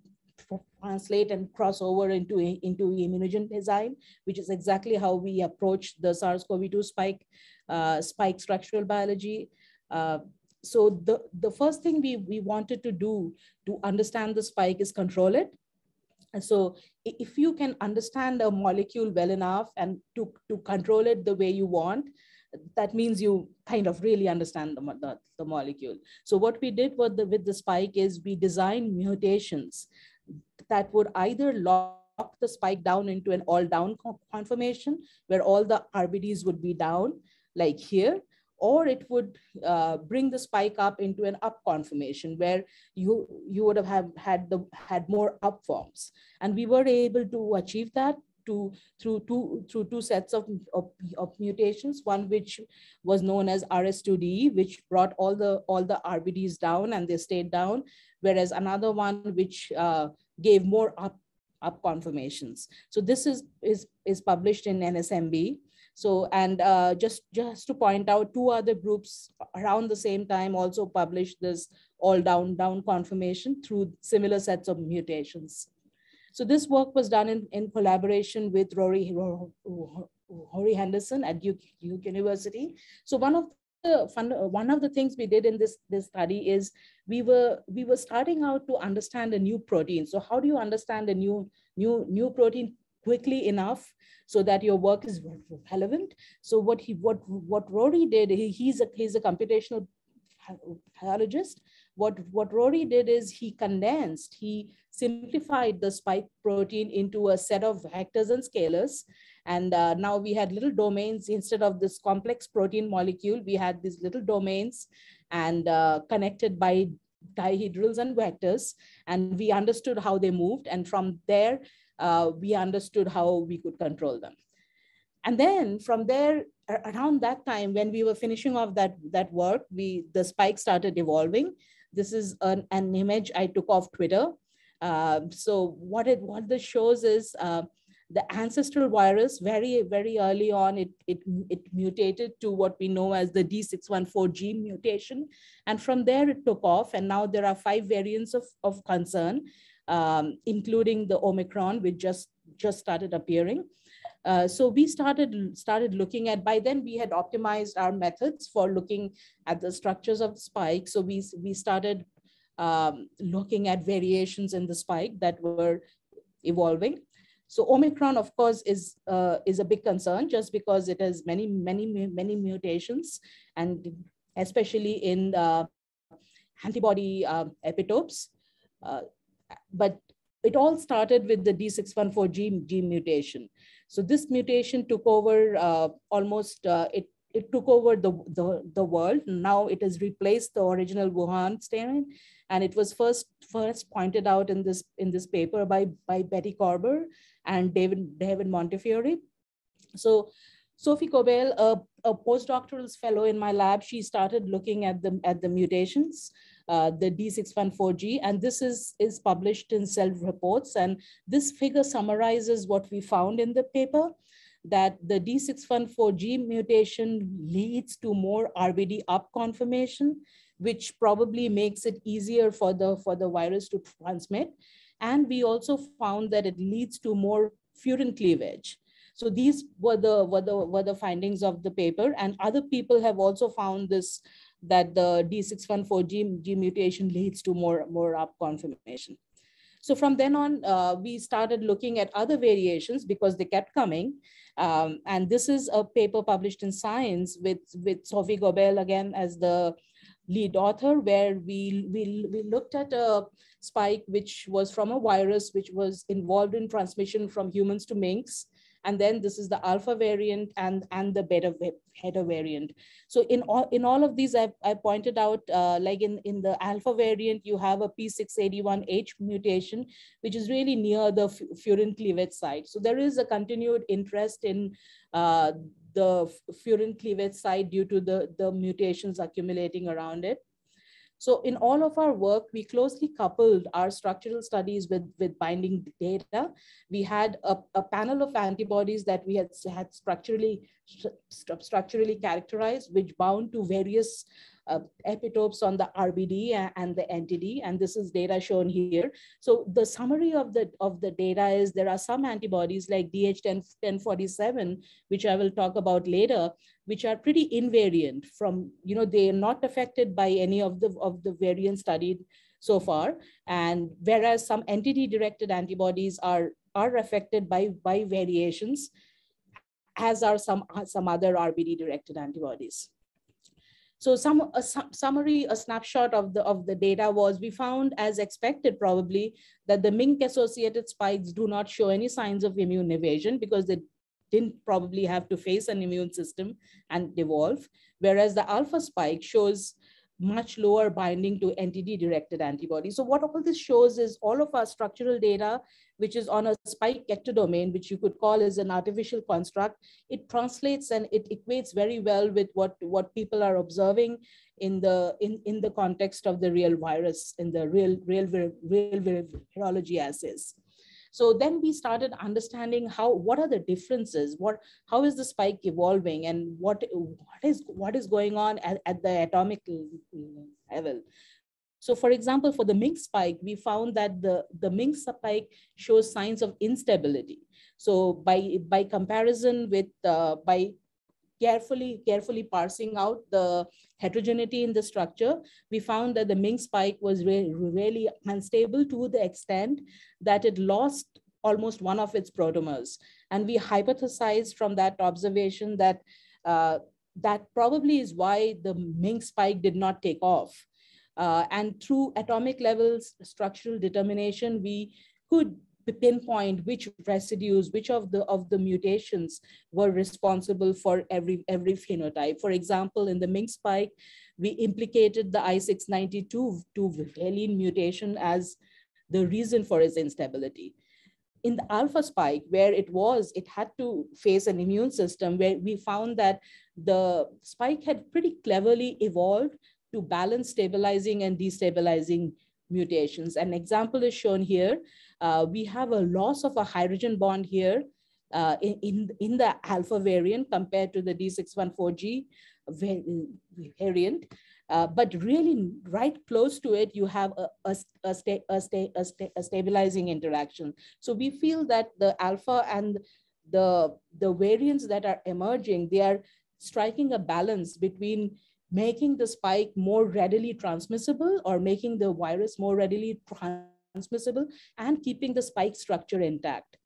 translate and cross over into, into immunogen design, which is exactly how we approach the SARS-CoV-2 spike, uh, spike structural biology. Uh, so the, the first thing we, we wanted to do to understand the spike is control it. And so if you can understand a molecule well enough and to, to control it the way you want, that means you kind of really understand the, the, the molecule. So what we did with the, with the spike is we designed mutations that would either lock the spike down into an all down conformation where all the RBDs would be down like here, or it would uh, bring the spike up into an up conformation where you, you would have, have had, the, had more up forms. And we were able to achieve that to, through, two, through two sets of, of, of mutations, one which was known as RS2D, which brought all the, all the RBDs down and they stayed down, whereas another one which uh, gave more up, up conformations. So this is, is, is published in NSMB. So, and uh, just, just to point out, two other groups around the same time also published this all down, down confirmation through similar sets of mutations. So this work was done in, in collaboration with Rory, Rory Henderson at Duke, Duke University. So one of fun, uh, one of the things we did in this, this study is we were we were starting out to understand a new protein. So how do you understand a new new new protein quickly enough so that your work is relevant? So what he what what Rory did, he, he's a he's a computational biologist. What what Rory did is he condensed, he simplified the spike protein into a set of vectors and scalars and uh, now we had little domains instead of this complex protein molecule, we had these little domains and uh, connected by dihedrals and vectors. And we understood how they moved. And from there, uh, we understood how we could control them. And then from there, around that time, when we were finishing off that, that work, we the spike started evolving. This is an, an image I took off Twitter. Uh, so what it what this shows is uh, the ancestral virus very, very early on, it, it, it mutated to what we know as the D614G mutation. And from there it took off. And now there are five variants of, of concern, um, including the Omicron, which just, just started appearing. Uh, so we started started looking at by then we had optimized our methods for looking at the structures of the spike so we we started um, looking at variations in the spike that were evolving so Omicron, of course, is, uh, is a big concern just because it has many, many, many mutations and especially in uh, antibody uh, epitopes. Uh, but it all started with the D614G gene mutation. So this mutation took over uh, almost, uh, it, it took over the, the, the world. Now it has replaced the original Wuhan strain and it was first first pointed out in this in this paper by by Betty Corber and David David Montefiore. So Sophie Cobell, a, a postdoctoral fellow in my lab, she started looking at the at the mutations, uh, the D614G, and this is is published in Cell Reports, and this figure summarizes what we found in the paper that the D614G mutation leads to more RBD up conformation which probably makes it easier for the, for the virus to transmit. And we also found that it leads to more furin cleavage. So these were the, were, the, were the findings of the paper. And other people have also found this, that the D614G G mutation leads to more, more up conformation. So from then on, uh, we started looking at other variations because they kept coming. Um, and this is a paper published in Science with, with Sophie Gobel again as the lead author, where we, we, we looked at a spike which was from a virus which was involved in transmission from humans to minks. And then this is the alpha variant and, and the beta, beta variant. So in all, in all of these, I, I pointed out, uh, like in, in the alpha variant, you have a P681H mutation, which is really near the furin cleavage site. So there is a continued interest in uh, the furin cleavage site due to the, the mutations accumulating around it. So in all of our work, we closely coupled our structural studies with, with binding data. We had a, a panel of antibodies that we had, had structurally, st structurally characterized, which bound to various uh, epitopes on the RBD and the NTD, and this is data shown here. So the summary of the, of the data is there are some antibodies like DH1047, which I will talk about later, which are pretty invariant from, you know, they are not affected by any of the, of the variants studied so far. And whereas some NTD-directed antibodies are, are affected by, by variations, as are some, uh, some other RBD-directed antibodies. So some a su summary, a snapshot of the of the data was we found, as expected, probably that the MYNC-associated spikes do not show any signs of immune evasion because they didn't probably have to face an immune system and evolve, whereas the alpha spike shows much lower binding to NTD-directed antibodies. So what all this shows is all of our structural data which is on a spike ectodomain, which you could call as an artificial construct, it translates and it equates very well with what, what people are observing in the, in, in the context of the real virus, in the real, real, real, real virology assays. So then we started understanding how, what are the differences? What, how is the spike evolving and what, what, is, what is going on at, at the atomic level? So for example, for the MYNC spike, we found that the, the MYNC spike shows signs of instability. So by, by comparison with, uh, by carefully, carefully parsing out the heterogeneity in the structure, we found that the MYNC spike was re really unstable to the extent that it lost almost one of its protomers. And we hypothesized from that observation that uh, that probably is why the MYNC spike did not take off. Uh, and through atomic levels structural determination, we could pinpoint which residues, which of the of the mutations were responsible for every every phenotype. For example, in the MYNC spike, we implicated the I692 to valine mutation as the reason for its instability. In the alpha spike, where it was, it had to face an immune system where we found that the spike had pretty cleverly evolved to balance stabilizing and destabilizing mutations. An example is shown here. Uh, we have a loss of a hydrogen bond here uh, in, in, the alpha variant compared to the D614G variant. Uh, but really right close to it, you have a, a, a, sta a, sta a, sta a stabilizing interaction. So we feel that the alpha and the, the variants that are emerging, they are striking a balance between making the spike more readily transmissible or making the virus more readily transmissible and keeping the spike structure intact.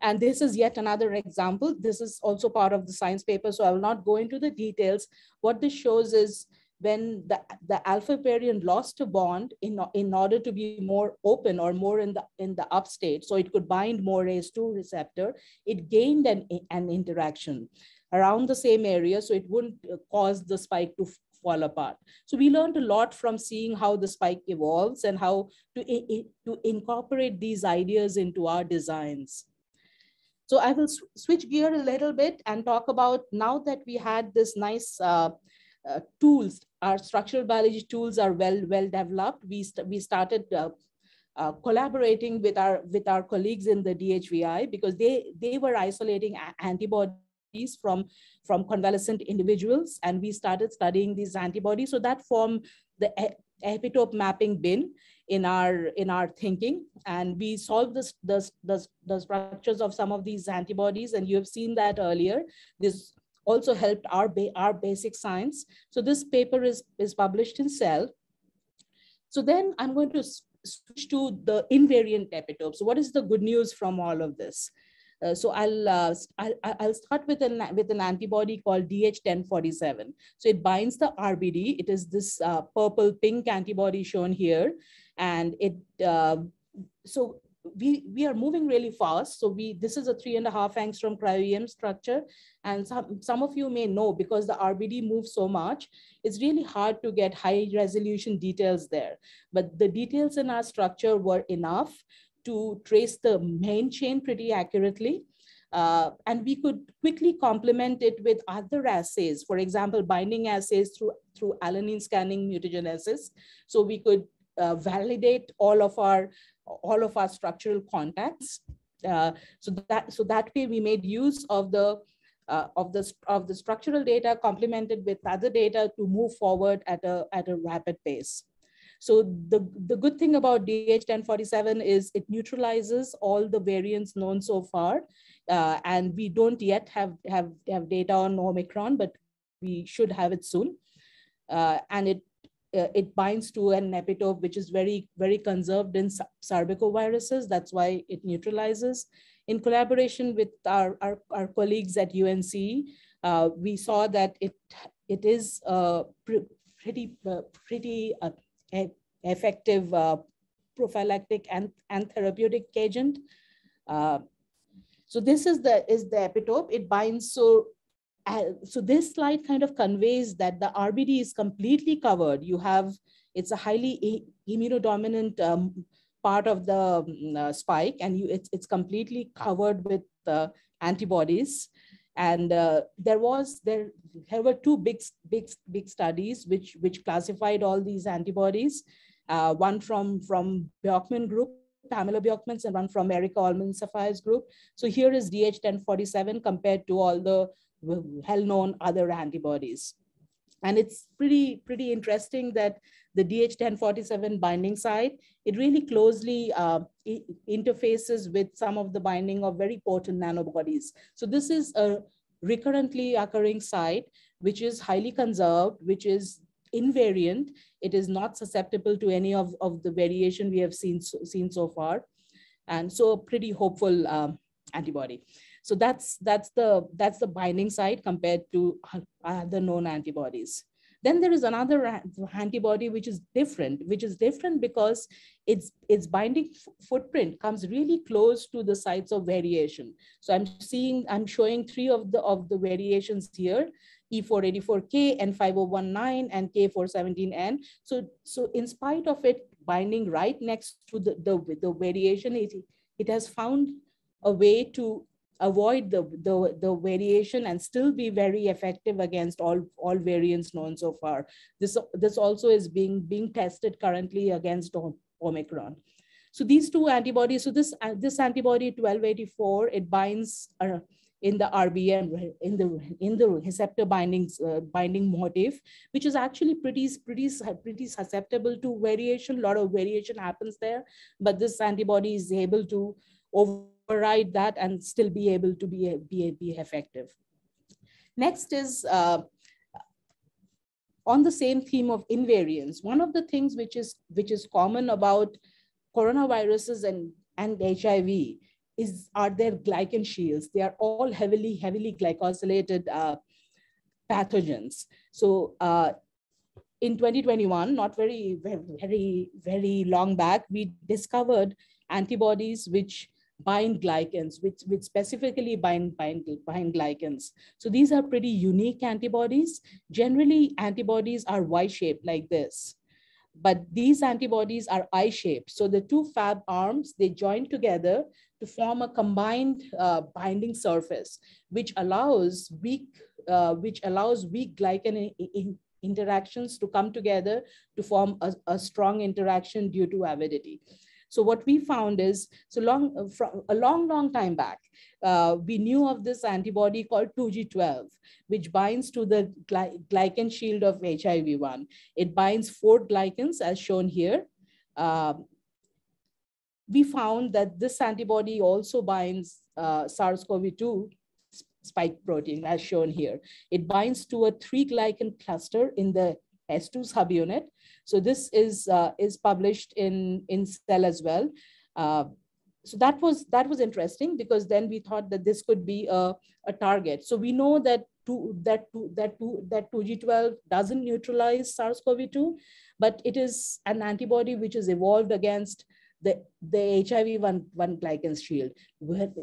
And this is yet another example. This is also part of the science paper, so I will not go into the details. What this shows is when the, the alpha variant lost a bond in, in order to be more open or more in the, in the upstate, so it could bind more ACE2 receptor, it gained an, an interaction around the same area so it wouldn't cause the spike to fall apart. So we learned a lot from seeing how the spike evolves and how to, to incorporate these ideas into our designs. So I will switch gear a little bit and talk about now that we had this nice uh, uh, tools, our structural biology tools are well, well developed. We, st we started uh, uh, collaborating with our with our colleagues in the DHVI because they they were isolating antibodies from, from convalescent individuals. And we started studying these antibodies. So that formed the epitope mapping bin in our in our thinking. And we solved this the, the, the structures of some of these antibodies. And you have seen that earlier. This also helped our ba our basic science. So this paper is is published in cell. So then i'm going to switch to the invariant epitopes. What is the good news from all of this uh, so I'll, uh, I'll, I'll start with an with an antibody called DH1047. So it binds the RBD. It is this uh, purple pink antibody shown here, and it uh, so we we are moving really fast. So we this is a three and a half angstrom cryo-EM structure, and some some of you may know because the RBD moves so much, it's really hard to get high resolution details there. But the details in our structure were enough to trace the main chain pretty accurately. Uh, and we could quickly complement it with other assays, for example, binding assays through, through alanine scanning mutagenesis. So we could uh, validate all of our all of our structural contacts. Uh, so that so that way we made use of the uh, of the of the structural data complemented with other data to move forward at a at a rapid pace. So the, the good thing about DH1047 is it neutralizes all the variants known so far. Uh, and we don't yet have, have, have data on Omicron, but we should have it soon. Uh, and it uh, it binds to an epitope which is very very conserved in sarbecoviruses. That's why it neutralizes. In collaboration with our, our, our colleagues at UNC, uh, we saw that it it is uh, pretty uh, pretty uh, effective uh, prophylactic and, and therapeutic agent. Uh, so this is the is the epitope. It binds so. Uh, so this slide kind of conveys that the RBD is completely covered. You have it's a highly immunodominant um, part of the um, uh, spike, and you it's it's completely covered with uh, antibodies and uh, there was there there were two big big big studies which which classified all these antibodies uh, one from from Bjorkman group Pamela Bjorkman's and one from Erica Allman Safaya's group. So here is DH1047 compared to all the well-known other antibodies. And it's pretty, pretty interesting that the DH1047 binding site, it really closely uh, interfaces with some of the binding of very potent nanobodies. So this is a recurrently occurring site, which is highly conserved, which is invariant. It is not susceptible to any of, of the variation we have seen, seen so far. And so a pretty hopeful um, antibody. So that's that's the that's the binding site compared to uh, uh, other known antibodies. Then there is another antibody which is different, which is different because its its binding footprint comes really close to the sites of variation. So I'm seeing I'm showing three of the of the variations here. E484K and 5019 and K417N. So, so in spite of it binding right next to the, the, the variation, it, it has found a way to avoid the, the, the variation and still be very effective against all, all variants known so far. This, this also is being, being tested currently against Omicron. So these two antibodies, so this, uh, this antibody 1284, it binds uh, in the RBM, in the in the receptor bindings uh, binding motif, which is actually pretty pretty pretty susceptible to variation. A lot of variation happens there, but this antibody is able to override that and still be able to be be, be effective. Next is uh, on the same theme of invariance. One of the things which is which is common about coronaviruses and and HIV is are their glycan shields. They are all heavily, heavily glycosylated uh, pathogens. So uh, in 2021, not very, very, very long back, we discovered antibodies which bind glycans, which, which specifically bind, bind, bind glycans. So these are pretty unique antibodies. Generally, antibodies are Y-shaped like this but these antibodies are I-shaped. So the two Fab arms, they join together to form a combined uh, binding surface, which allows weak, uh, which allows weak glycan in interactions to come together to form a, a strong interaction due to avidity. So what we found is, so long, uh, from a long, long time back, uh, we knew of this antibody called 2G12, which binds to the gly glycan shield of HIV-1. It binds four glycans as shown here. Uh, we found that this antibody also binds uh, SARS-CoV-2 spike protein as shown here. It binds to a three glycan cluster in the S2 subunit. So this is, uh, is published in, in Cell as well. Uh, so that was that was interesting because then we thought that this could be a, a target. So we know that two, that two, that two, that 2G12 doesn't neutralize SARS-CoV-2, but it is an antibody which is evolved against the, the HIV one, one glycan shield.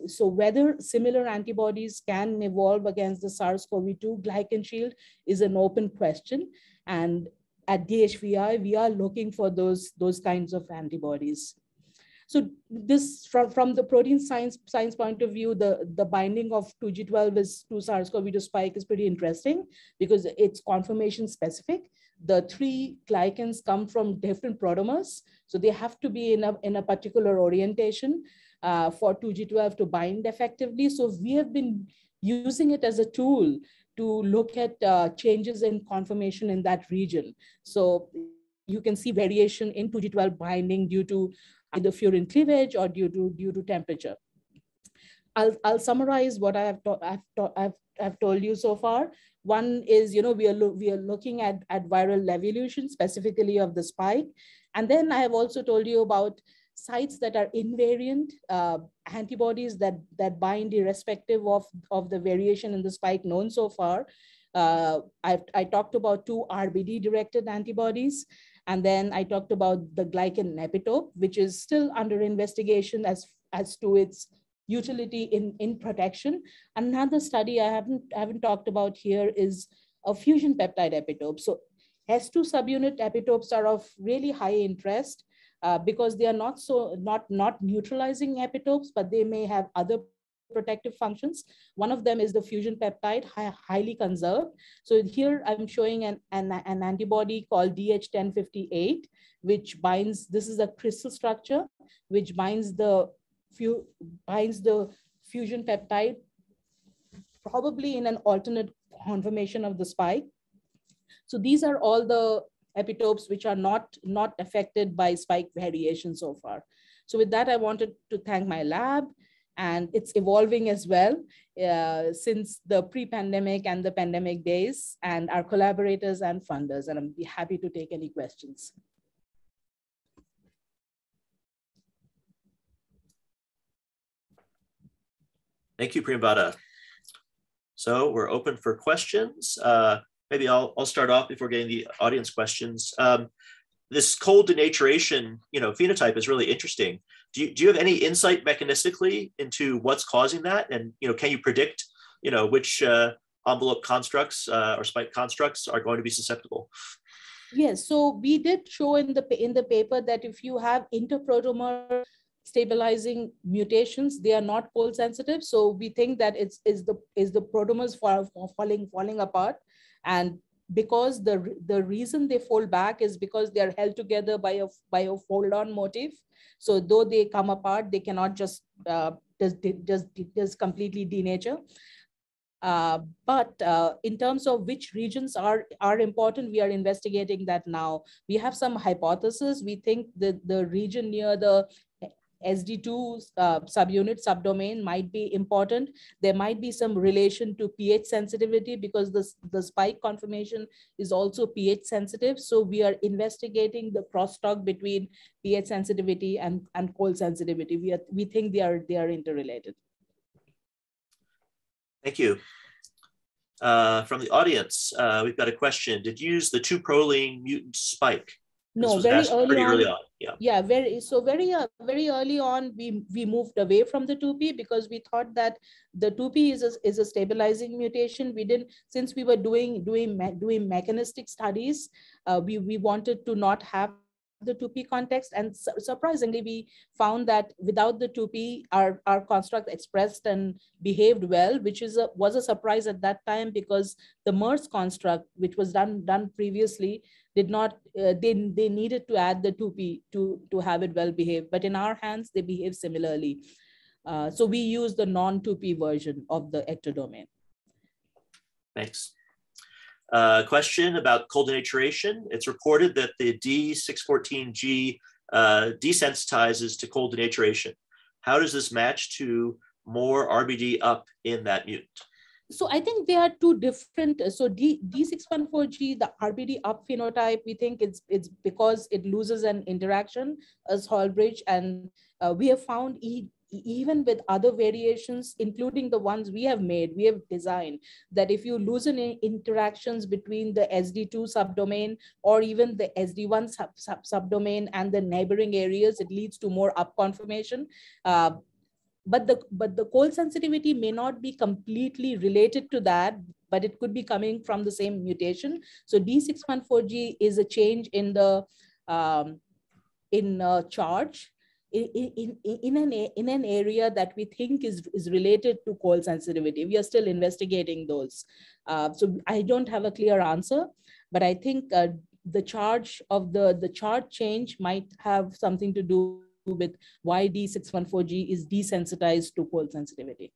So whether similar antibodies can evolve against the SARS-CoV-2 glycan shield is an open question. And at DHVI, we are looking for those, those kinds of antibodies. So this from, from the protein science science point of view, the, the binding of 2G12 is to SARS-CoV-2 spike is pretty interesting because it's conformation specific. The three glycans come from different protomers. So they have to be in a, in a particular orientation uh, for 2G12 to bind effectively. So we have been using it as a tool to look at uh, changes in conformation in that region. So you can see variation in 2G12 binding due to either furin cleavage or due to, due to temperature. I'll, I'll summarize what I have, I've, I've, I've told you so far. One is, you know, we are, we are looking at, at viral evolution, specifically of the spike. And then I have also told you about sites that are invariant uh, antibodies that, that bind irrespective of, of the variation in the spike known so far. Uh, I, I talked about two RBD directed antibodies. And then I talked about the glycan epitope, which is still under investigation as, as to its utility in, in protection. Another study I haven't, haven't talked about here is a fusion peptide epitope. So S2 subunit epitopes are of really high interest uh, because they are not so not not neutralizing epitopes, but they may have other protective functions. One of them is the fusion peptide, high, highly conserved. So here I'm showing an, an, an antibody called DH1058, which binds, this is a crystal structure, which binds the, fu binds the fusion peptide, probably in an alternate conformation of the spike. So these are all the epitopes which are not, not affected by spike variation so far. So with that, I wanted to thank my lab and it's evolving as well uh, since the pre-pandemic and the pandemic days and our collaborators and funders and i'm happy to take any questions Thank you, Priyambada. So we're open for questions. Uh, maybe I'll, I'll start off before getting the audience questions. Um, this cold denaturation, you know, phenotype is really interesting do you, do you have any insight mechanistically into what's causing that? And, you know, can you predict, you know, which uh, envelope constructs uh, or spike constructs are going to be susceptible? Yes, so we did show in the in the paper that if you have interprotomer stabilizing mutations, they are not cold sensitive. So we think that it's is the is the protomers falling falling apart, and because the the reason they fold back is because they are held together by a by a fold on motif so though they come apart, they cannot just uh, just, just, just completely denature. Uh, but uh, in terms of which regions are, are important, we are investigating that now. We have some hypotheses. We think that the region near the SD2 uh, subunit, subdomain might be important. There might be some relation to pH sensitivity because the, the spike conformation is also pH sensitive. So we are investigating the crosstalk between pH sensitivity and, and cold sensitivity. We, are, we think they are, they are interrelated. Thank you. Uh, from the audience, uh, we've got a question. Did you use the two proline mutant spike no very early on, early on, yeah. Yeah very so very uh, very early on we we moved away from the 2p because we thought that the 2p is a, is a stabilizing mutation. We didn't since we were doing doing doing mechanistic studies uh, we we wanted to not have the 2P context. And su surprisingly, we found that without the 2P, our, our construct expressed and behaved well, which is a, was a surprise at that time because the MERS construct, which was done, done previously, did not, uh, they, they needed to add the 2P to, to have it well behaved. But in our hands, they behave similarly. Uh, so we use the non-2P version of the ECTR domain. Thanks. Uh, question about cold denaturation. It's reported that the D614G uh, desensitizes to cold denaturation. How does this match to more RBD up in that mutant? So I think they are two different. So D, D614G, the RBD up phenotype, we think it's, it's because it loses an interaction as Hall bridge. And uh, we have found e, even with other variations, including the ones we have made, we have designed that if you lose loosen interactions between the SD2 subdomain or even the SD1 sub, sub, subdomain and the neighboring areas, it leads to more up conformation. Uh, but the but the cold sensitivity may not be completely related to that but it could be coming from the same mutation so d614g is a change in the um, in uh, charge in, in, in, an, in an area that we think is, is related to cold sensitivity. We are still investigating those. Uh, so I don't have a clear answer, but I think uh, the charge of the, the charge change might have something to do with why D614G is desensitized to cold sensitivity.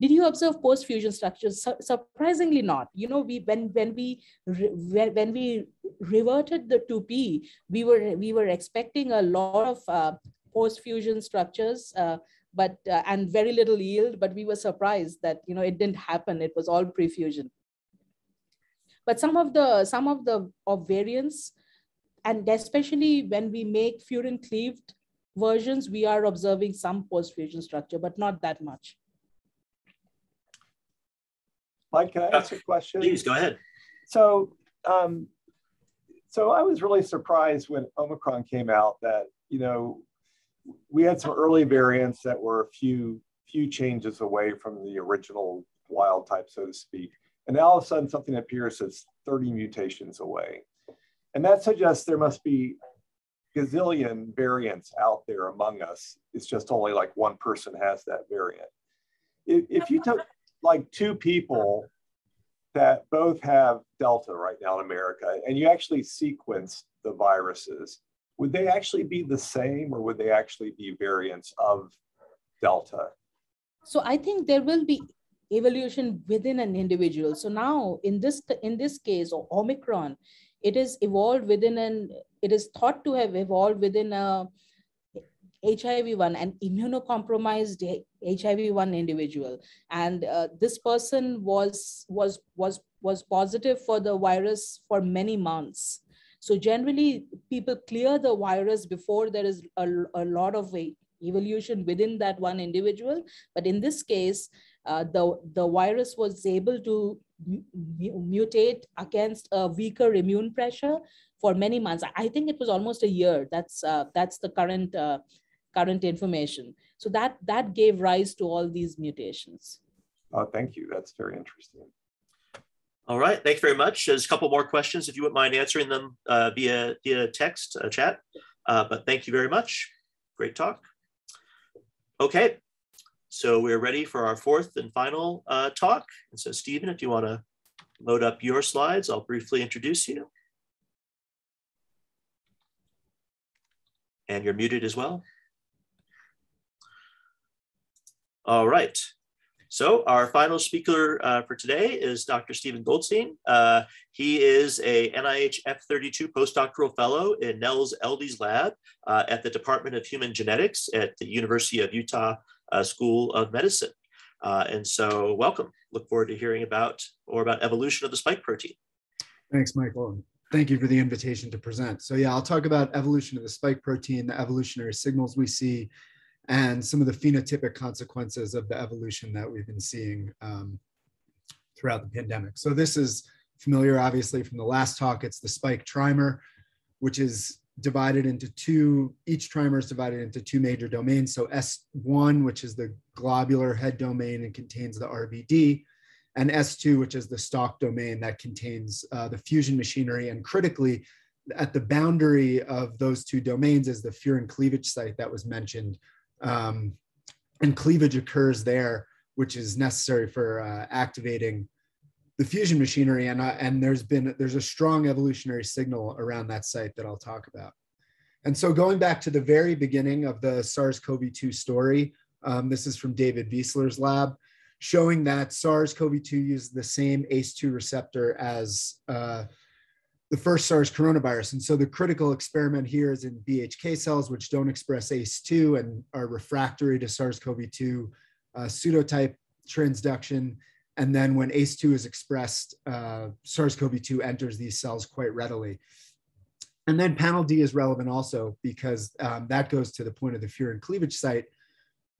Did you observe post-fusion structures? Su surprisingly not. You know, we when when we when we reverted the 2P, we were we were expecting a lot of uh, post-fusion structures, uh, but uh, and very little yield. But we were surprised that you know it didn't happen. It was all pre-fusion. But some of the some of the of variants, and especially when we make furin cleaved versions, we are observing some post-fusion structure, but not that much. Mike, can I ask a question? Please go ahead. So, um, so I was really surprised when Omicron came out that you know we had some early variants that were a few few changes away from the original wild type, so to speak, and all of a sudden something appears that's 30 mutations away, and that suggests there must be gazillion variants out there among us. It's just only like one person has that variant. If, if you took like two people that both have Delta right now in America, and you actually sequence the viruses, would they actually be the same or would they actually be variants of Delta? So I think there will be evolution within an individual. So now in this in this case, or Omicron, it is evolved within an it is thought to have evolved within a HIV1, an immunocompromised HIV1 individual. And uh, this person was, was, was, was positive for the virus for many months. So generally, people clear the virus before there is a, a lot of evolution within that one individual. But in this case, uh, the, the virus was able to mutate against a weaker immune pressure for many months. I think it was almost a year. That's uh, that's the current uh, current information. So that, that gave rise to all these mutations. Oh, thank you. That's very interesting. All right, thanks very much. There's a couple more questions if you wouldn't mind answering them uh, via, via text uh, chat. Uh, but thank you very much. Great talk. Okay, so we're ready for our fourth and final uh, talk. And so Stephen, if you wanna load up your slides, I'll briefly introduce you. And you're muted as well. All right. So our final speaker uh, for today is Dr. Stephen Goldstein. Uh, he is a NIH F32 postdoctoral fellow in Nels Eldy's lab uh, at the Department of Human Genetics at the University of Utah School of Medicine. Uh, and so welcome. Look forward to hearing about or about evolution of the spike protein. Thanks, Michael. Thank you for the invitation to present. So yeah, I'll talk about evolution of the spike protein, the evolutionary signals we see, and some of the phenotypic consequences of the evolution that we've been seeing um, throughout the pandemic. So this is familiar, obviously, from the last talk. It's the spike trimer, which is divided into two, each trimer is divided into two major domains. So S1, which is the globular head domain and contains the RBD, and S2, which is the stalk domain that contains uh, the fusion machinery and critically at the boundary of those two domains is the furin cleavage site that was mentioned. Um, and cleavage occurs there, which is necessary for uh, activating the fusion machinery. And, and there's been, there's a strong evolutionary signal around that site that I'll talk about. And so going back to the very beginning of the SARS-CoV-2 story, um, this is from David Wiesler's lab, showing that SARS-CoV-2 uses the same ACE2 receptor as uh, the first SARS coronavirus. And so the critical experiment here is in BHK cells, which don't express ACE2 and are refractory to SARS-CoV-2 uh, pseudotype transduction. And then when ACE2 is expressed, uh, SARS-CoV-2 enters these cells quite readily. And then panel D is relevant also because um, that goes to the point of the furin cleavage site.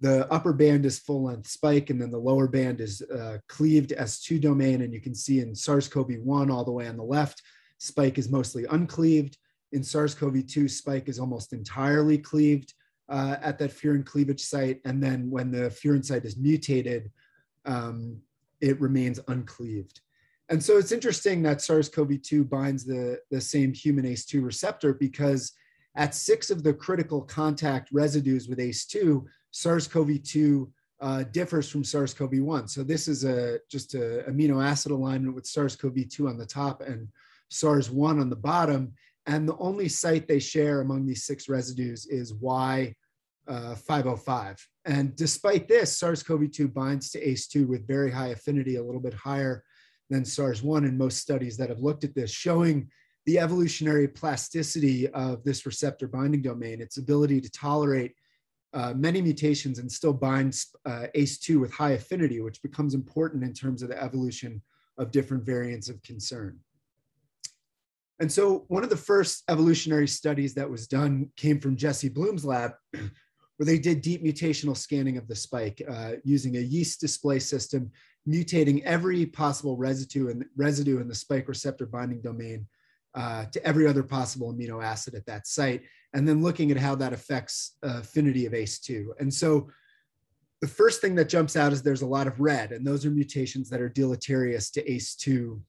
The upper band is full length spike, and then the lower band is uh, cleaved S2 domain. And you can see in SARS-CoV-1 all the way on the left, spike is mostly uncleaved. In SARS-CoV-2, spike is almost entirely cleaved uh, at that furin cleavage site. And then when the furin site is mutated, um, it remains uncleaved. And so it's interesting that SARS-CoV-2 binds the, the same human ACE2 receptor because at six of the critical contact residues with ACE2, SARS-CoV-2 uh, differs from SARS-CoV-1. So this is a just a amino acid alignment with SARS-CoV-2 on the top and SARS1 on the bottom. And the only site they share among these six residues is Y505. Uh, and despite this, SARS-CoV-2 binds to ACE2 with very high affinity, a little bit higher than SARS-1 in most studies that have looked at this, showing the evolutionary plasticity of this receptor binding domain, its ability to tolerate uh, many mutations and still binds uh, ACE2 with high affinity, which becomes important in terms of the evolution of different variants of concern. And so one of the first evolutionary studies that was done came from Jesse Bloom's lab, where they did deep mutational scanning of the spike uh, using a yeast display system, mutating every possible residue and residue in the spike receptor binding domain uh, to every other possible amino acid at that site, and then looking at how that affects uh, affinity of ACE2. And so the first thing that jumps out is there's a lot of red, and those are mutations that are deleterious to ACE2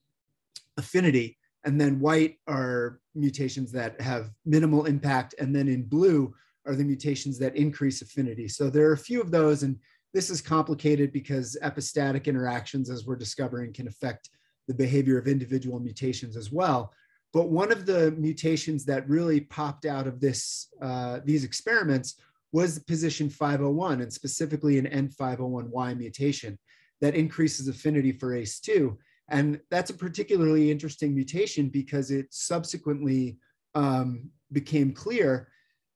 affinity. And then white are mutations that have minimal impact. And then in blue are the mutations that increase affinity. So there are a few of those. And this is complicated because epistatic interactions, as we're discovering, can affect the behavior of individual mutations as well. But one of the mutations that really popped out of this uh, these experiments was position 501, and specifically an N501Y mutation that increases affinity for ACE2. And that's a particularly interesting mutation because it subsequently um, became clear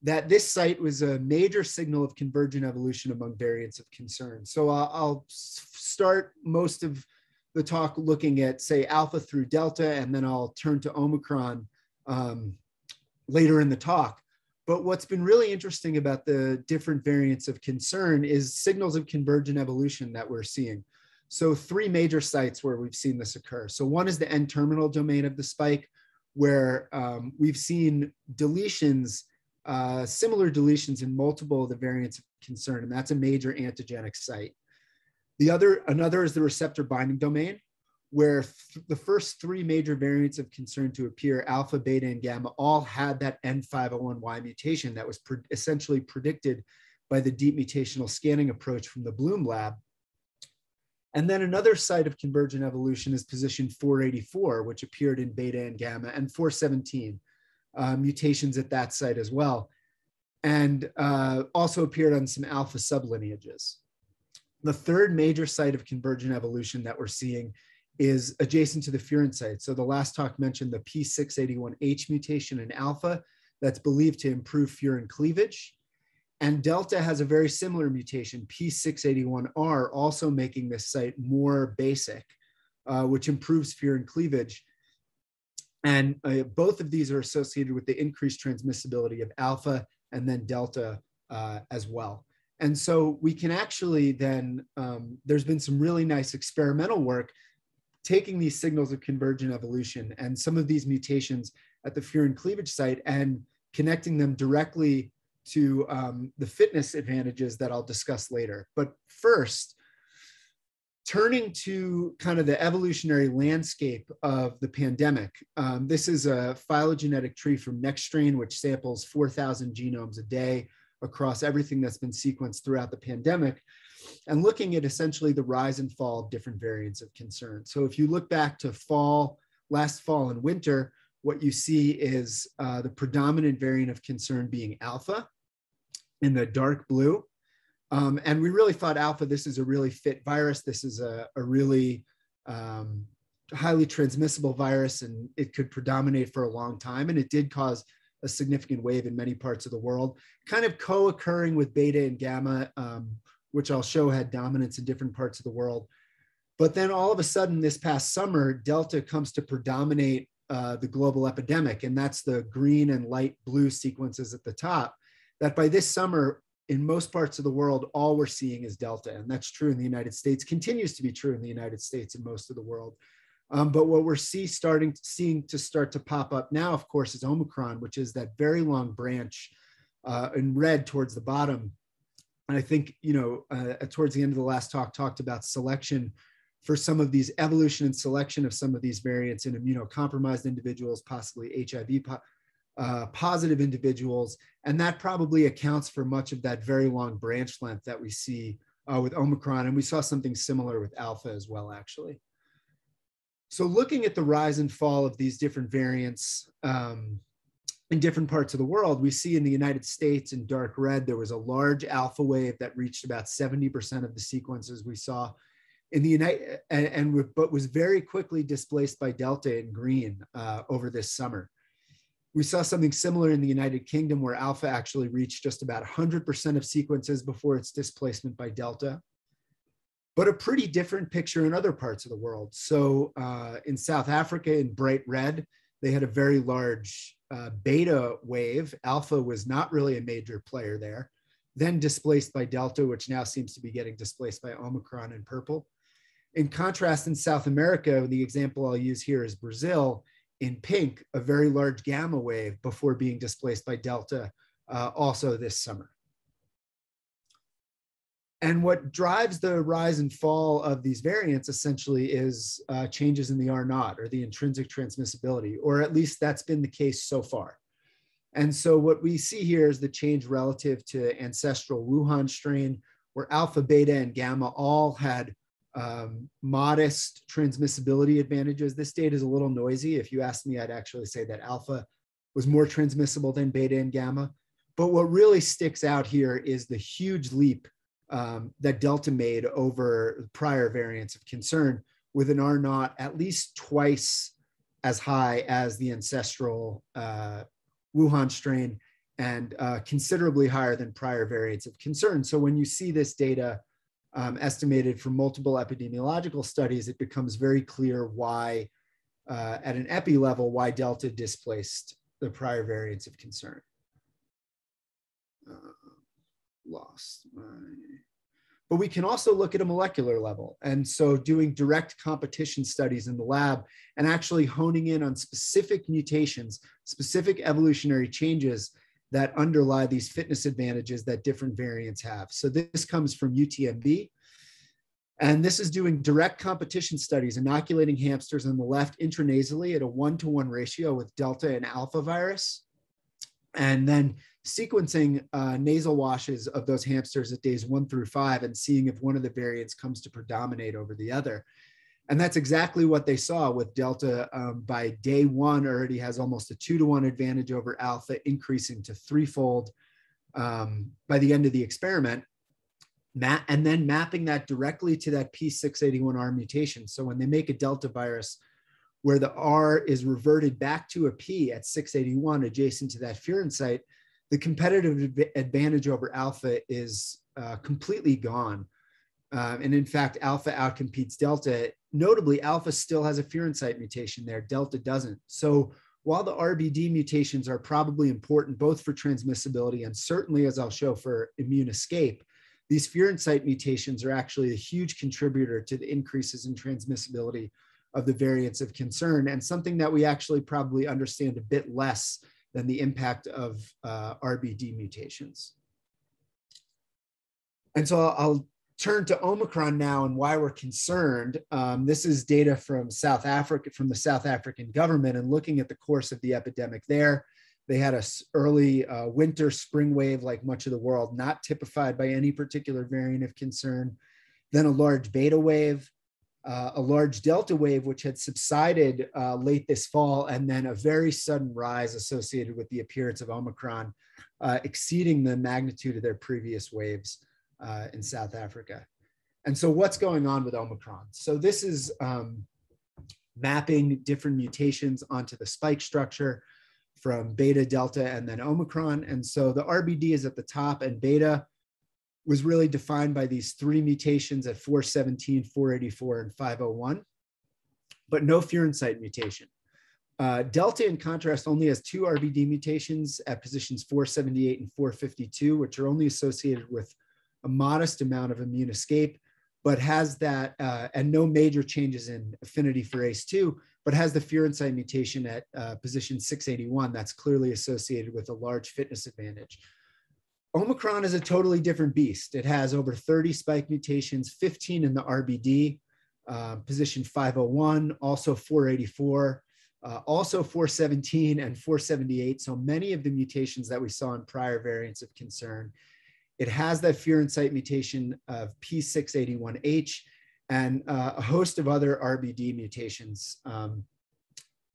that this site was a major signal of convergent evolution among variants of concern. So I'll, I'll start most of the talk looking at, say, alpha through delta, and then I'll turn to Omicron um, later in the talk. But what's been really interesting about the different variants of concern is signals of convergent evolution that we're seeing. So three major sites where we've seen this occur. So one is the N-terminal domain of the spike, where um, we've seen deletions, uh, similar deletions in multiple of the variants of concern, and that's a major antigenic site. The other, another is the receptor binding domain, where th the first three major variants of concern to appear, alpha, beta, and gamma, all had that N501Y mutation that was pre essentially predicted by the deep mutational scanning approach from the Bloom lab. And then another site of convergent evolution is position 484, which appeared in beta and gamma, and 417 uh, mutations at that site as well, and uh, also appeared on some alpha sublineages. The third major site of convergent evolution that we're seeing is adjacent to the furin site. So the last talk mentioned the P681H mutation in alpha that's believed to improve furin cleavage. And Delta has a very similar mutation, P681R, also making this site more basic, uh, which improves furin cleavage. And uh, both of these are associated with the increased transmissibility of alpha and then delta uh, as well. And so we can actually then, um, there's been some really nice experimental work taking these signals of convergent evolution and some of these mutations at the furin cleavage site and connecting them directly to um, the fitness advantages that I'll discuss later. But first, turning to kind of the evolutionary landscape of the pandemic, um, this is a phylogenetic tree from NextStrain, which samples 4,000 genomes a day across everything that's been sequenced throughout the pandemic, and looking at essentially the rise and fall of different variants of concern. So if you look back to fall, last fall and winter, what you see is uh, the predominant variant of concern being alpha in the dark blue. Um, and we really thought alpha, this is a really fit virus. This is a, a really um, highly transmissible virus and it could predominate for a long time. And it did cause a significant wave in many parts of the world, kind of co-occurring with beta and gamma, um, which I'll show had dominance in different parts of the world. But then all of a sudden this past summer, Delta comes to predominate uh, the global epidemic. And that's the green and light blue sequences at the top that by this summer, in most parts of the world, all we're seeing is Delta. And that's true in the United States, continues to be true in the United States and most of the world. Um, but what we're see starting seeing to start to pop up now, of course, is Omicron, which is that very long branch uh, in red towards the bottom. And I think, you know, uh, towards the end of the last talk, talked about selection for some of these evolution and selection of some of these variants in immunocompromised individuals, possibly HIV po uh, positive individuals. And that probably accounts for much of that very long branch length that we see uh, with Omicron. And we saw something similar with Alpha as well, actually. So looking at the rise and fall of these different variants um, in different parts of the world, we see in the United States in dark red, there was a large alpha wave that reached about 70% of the sequences we saw in the United, and, and but was very quickly displaced by Delta in green uh, over this summer. We saw something similar in the United Kingdom where alpha actually reached just about 100% of sequences before its displacement by delta. But a pretty different picture in other parts of the world. So uh, in South Africa, in bright red, they had a very large uh, beta wave. Alpha was not really a major player there, then displaced by Delta, which now seems to be getting displaced by Omicron in purple. In contrast, in South America, the example I'll use here is Brazil in pink a very large gamma wave before being displaced by delta uh, also this summer. And what drives the rise and fall of these variants essentially is uh, changes in the R naught or the intrinsic transmissibility, or at least that's been the case so far. And so what we see here is the change relative to ancestral Wuhan strain, where alpha, beta, and gamma all had um, modest transmissibility advantages. This data is a little noisy. If you asked me, I'd actually say that alpha was more transmissible than beta and gamma. But what really sticks out here is the huge leap um, that Delta made over prior variants of concern with an R naught at least twice as high as the ancestral uh, Wuhan strain and uh, considerably higher than prior variants of concern. So when you see this data um, estimated from multiple epidemiological studies, it becomes very clear why, uh, at an epi level, why Delta displaced the prior variants of concern. Uh, lost. But we can also look at a molecular level. And so doing direct competition studies in the lab and actually honing in on specific mutations, specific evolutionary changes that underlie these fitness advantages that different variants have. So this comes from UTMB. And this is doing direct competition studies, inoculating hamsters on the left intranasally at a one-to-one ratio with Delta and Alpha virus. And then sequencing uh, nasal washes of those hamsters at days one through five and seeing if one of the variants comes to predominate over the other. And that's exactly what they saw with Delta um, by day one already has almost a two to one advantage over Alpha, increasing to threefold um, by the end of the experiment. and then mapping that directly to that P681R mutation. So when they make a Delta virus where the R is reverted back to a P at 681 adjacent to that furin site, the competitive advantage over Alpha is uh, completely gone. Um, and in fact, alpha outcompetes delta. Notably, alpha still has a furin site mutation there, delta doesn't. So while the RBD mutations are probably important both for transmissibility and certainly, as I'll show, for immune escape, these furin site mutations are actually a huge contributor to the increases in transmissibility of the variants of concern and something that we actually probably understand a bit less than the impact of uh, RBD mutations. And so I'll turn to Omicron now and why we're concerned. Um, this is data from South Africa, from the South African government, and looking at the course of the epidemic there. They had a early uh, winter spring wave, like much of the world, not typified by any particular variant of concern. Then a large beta wave, uh, a large delta wave, which had subsided uh, late this fall, and then a very sudden rise associated with the appearance of Omicron, uh, exceeding the magnitude of their previous waves uh, in South Africa. And so, what's going on with Omicron? So, this is um, mapping different mutations onto the spike structure from beta, delta, and then Omicron. And so, the RBD is at the top, and beta was really defined by these three mutations at 417, 484, and 501, but no furin site mutation. Uh, Delta, in contrast, only has two RBD mutations at positions 478 and 452, which are only associated with a modest amount of immune escape, but has that, uh, and no major changes in affinity for ACE2, but has the furin site mutation at uh, position 681 that's clearly associated with a large fitness advantage. Omicron is a totally different beast. It has over 30 spike mutations, 15 in the RBD, uh, position 501, also 484, uh, also 417 and 478. So many of the mutations that we saw in prior variants of concern. It has that furin site mutation of P681H and uh, a host of other RBD mutations um,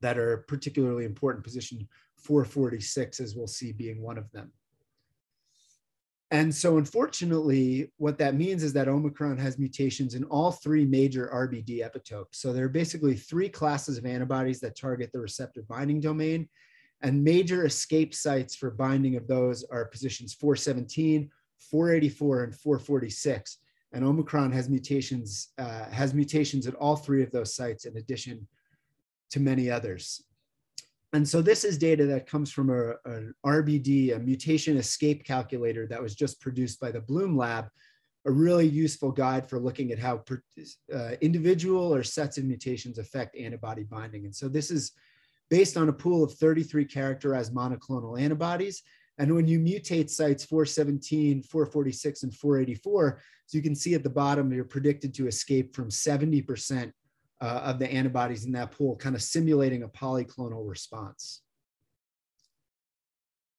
that are particularly important, position 446, as we'll see being one of them. And so, unfortunately, what that means is that Omicron has mutations in all three major RBD epitopes. So, there are basically three classes of antibodies that target the receptor binding domain. And major escape sites for binding of those are positions 417, 484, and 446. And Omicron has mutations, uh, has mutations at all three of those sites in addition to many others. And so this is data that comes from a, an RBD, a mutation escape calculator that was just produced by the Bloom Lab, a really useful guide for looking at how uh, individual or sets of mutations affect antibody binding. And so this is based on a pool of 33 characterized monoclonal antibodies. And when you mutate sites 417, 446, and 484, so you can see at the bottom, you're predicted to escape from 70% uh, of the antibodies in that pool, kind of simulating a polyclonal response.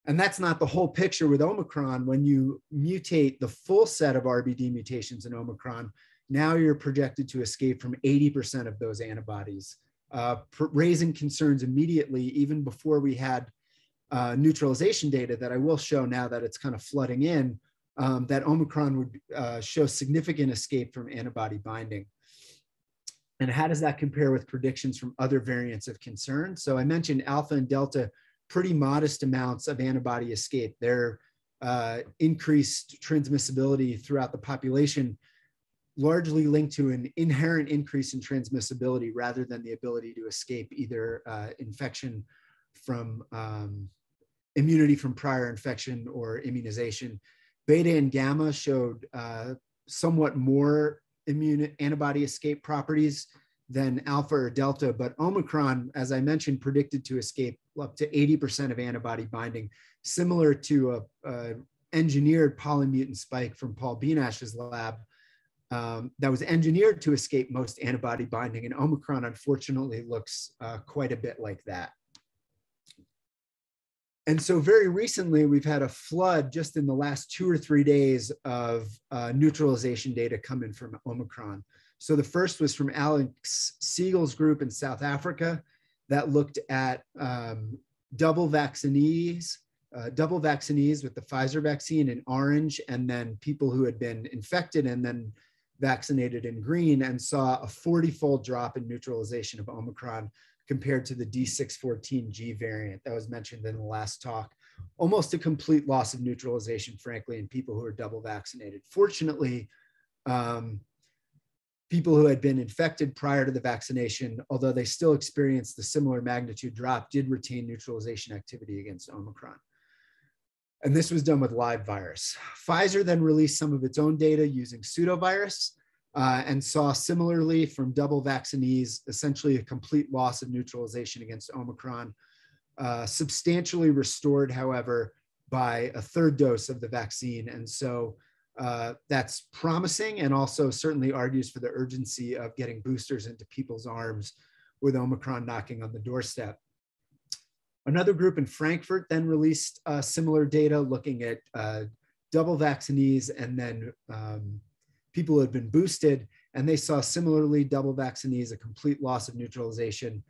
And that's not the whole picture with Omicron. When you mutate the full set of RBD mutations in Omicron, now you're projected to escape from 80% of those antibodies, uh, raising concerns immediately, even before we had uh, neutralization data that I will show now that it's kind of flooding in, um, that Omicron would uh, show significant escape from antibody binding. And how does that compare with predictions from other variants of concern? So I mentioned alpha and delta, pretty modest amounts of antibody escape. Their uh, increased transmissibility throughout the population largely linked to an inherent increase in transmissibility rather than the ability to escape either uh, infection from um, immunity from prior infection or immunization. Beta and gamma showed uh, somewhat more immune antibody escape properties than alpha or delta, but Omicron, as I mentioned, predicted to escape up to 80% of antibody binding, similar to a, a engineered polymutant spike from Paul Binash's lab um, that was engineered to escape most antibody binding. And Omicron, unfortunately, looks uh, quite a bit like that. And so, very recently, we've had a flood just in the last two or three days of uh, neutralization data coming from Omicron. So, the first was from Alex Siegel's group in South Africa that looked at um, double vaccinees, uh, double vaccinees with the Pfizer vaccine in orange, and then people who had been infected and then vaccinated in green, and saw a 40 fold drop in neutralization of Omicron compared to the D614G variant that was mentioned in the last talk. Almost a complete loss of neutralization, frankly, in people who are double vaccinated. Fortunately, um, people who had been infected prior to the vaccination, although they still experienced the similar magnitude drop, did retain neutralization activity against Omicron. And this was done with live virus. Pfizer then released some of its own data using pseudovirus uh, and saw similarly from double vaccinees, essentially a complete loss of neutralization against Omicron, uh, substantially restored, however, by a third dose of the vaccine. And so uh, that's promising and also certainly argues for the urgency of getting boosters into people's arms with Omicron knocking on the doorstep. Another group in Frankfurt then released uh, similar data looking at uh, double vaccinees and then um, people who had been boosted. And they saw similarly double vaccinees, a complete loss of neutralization.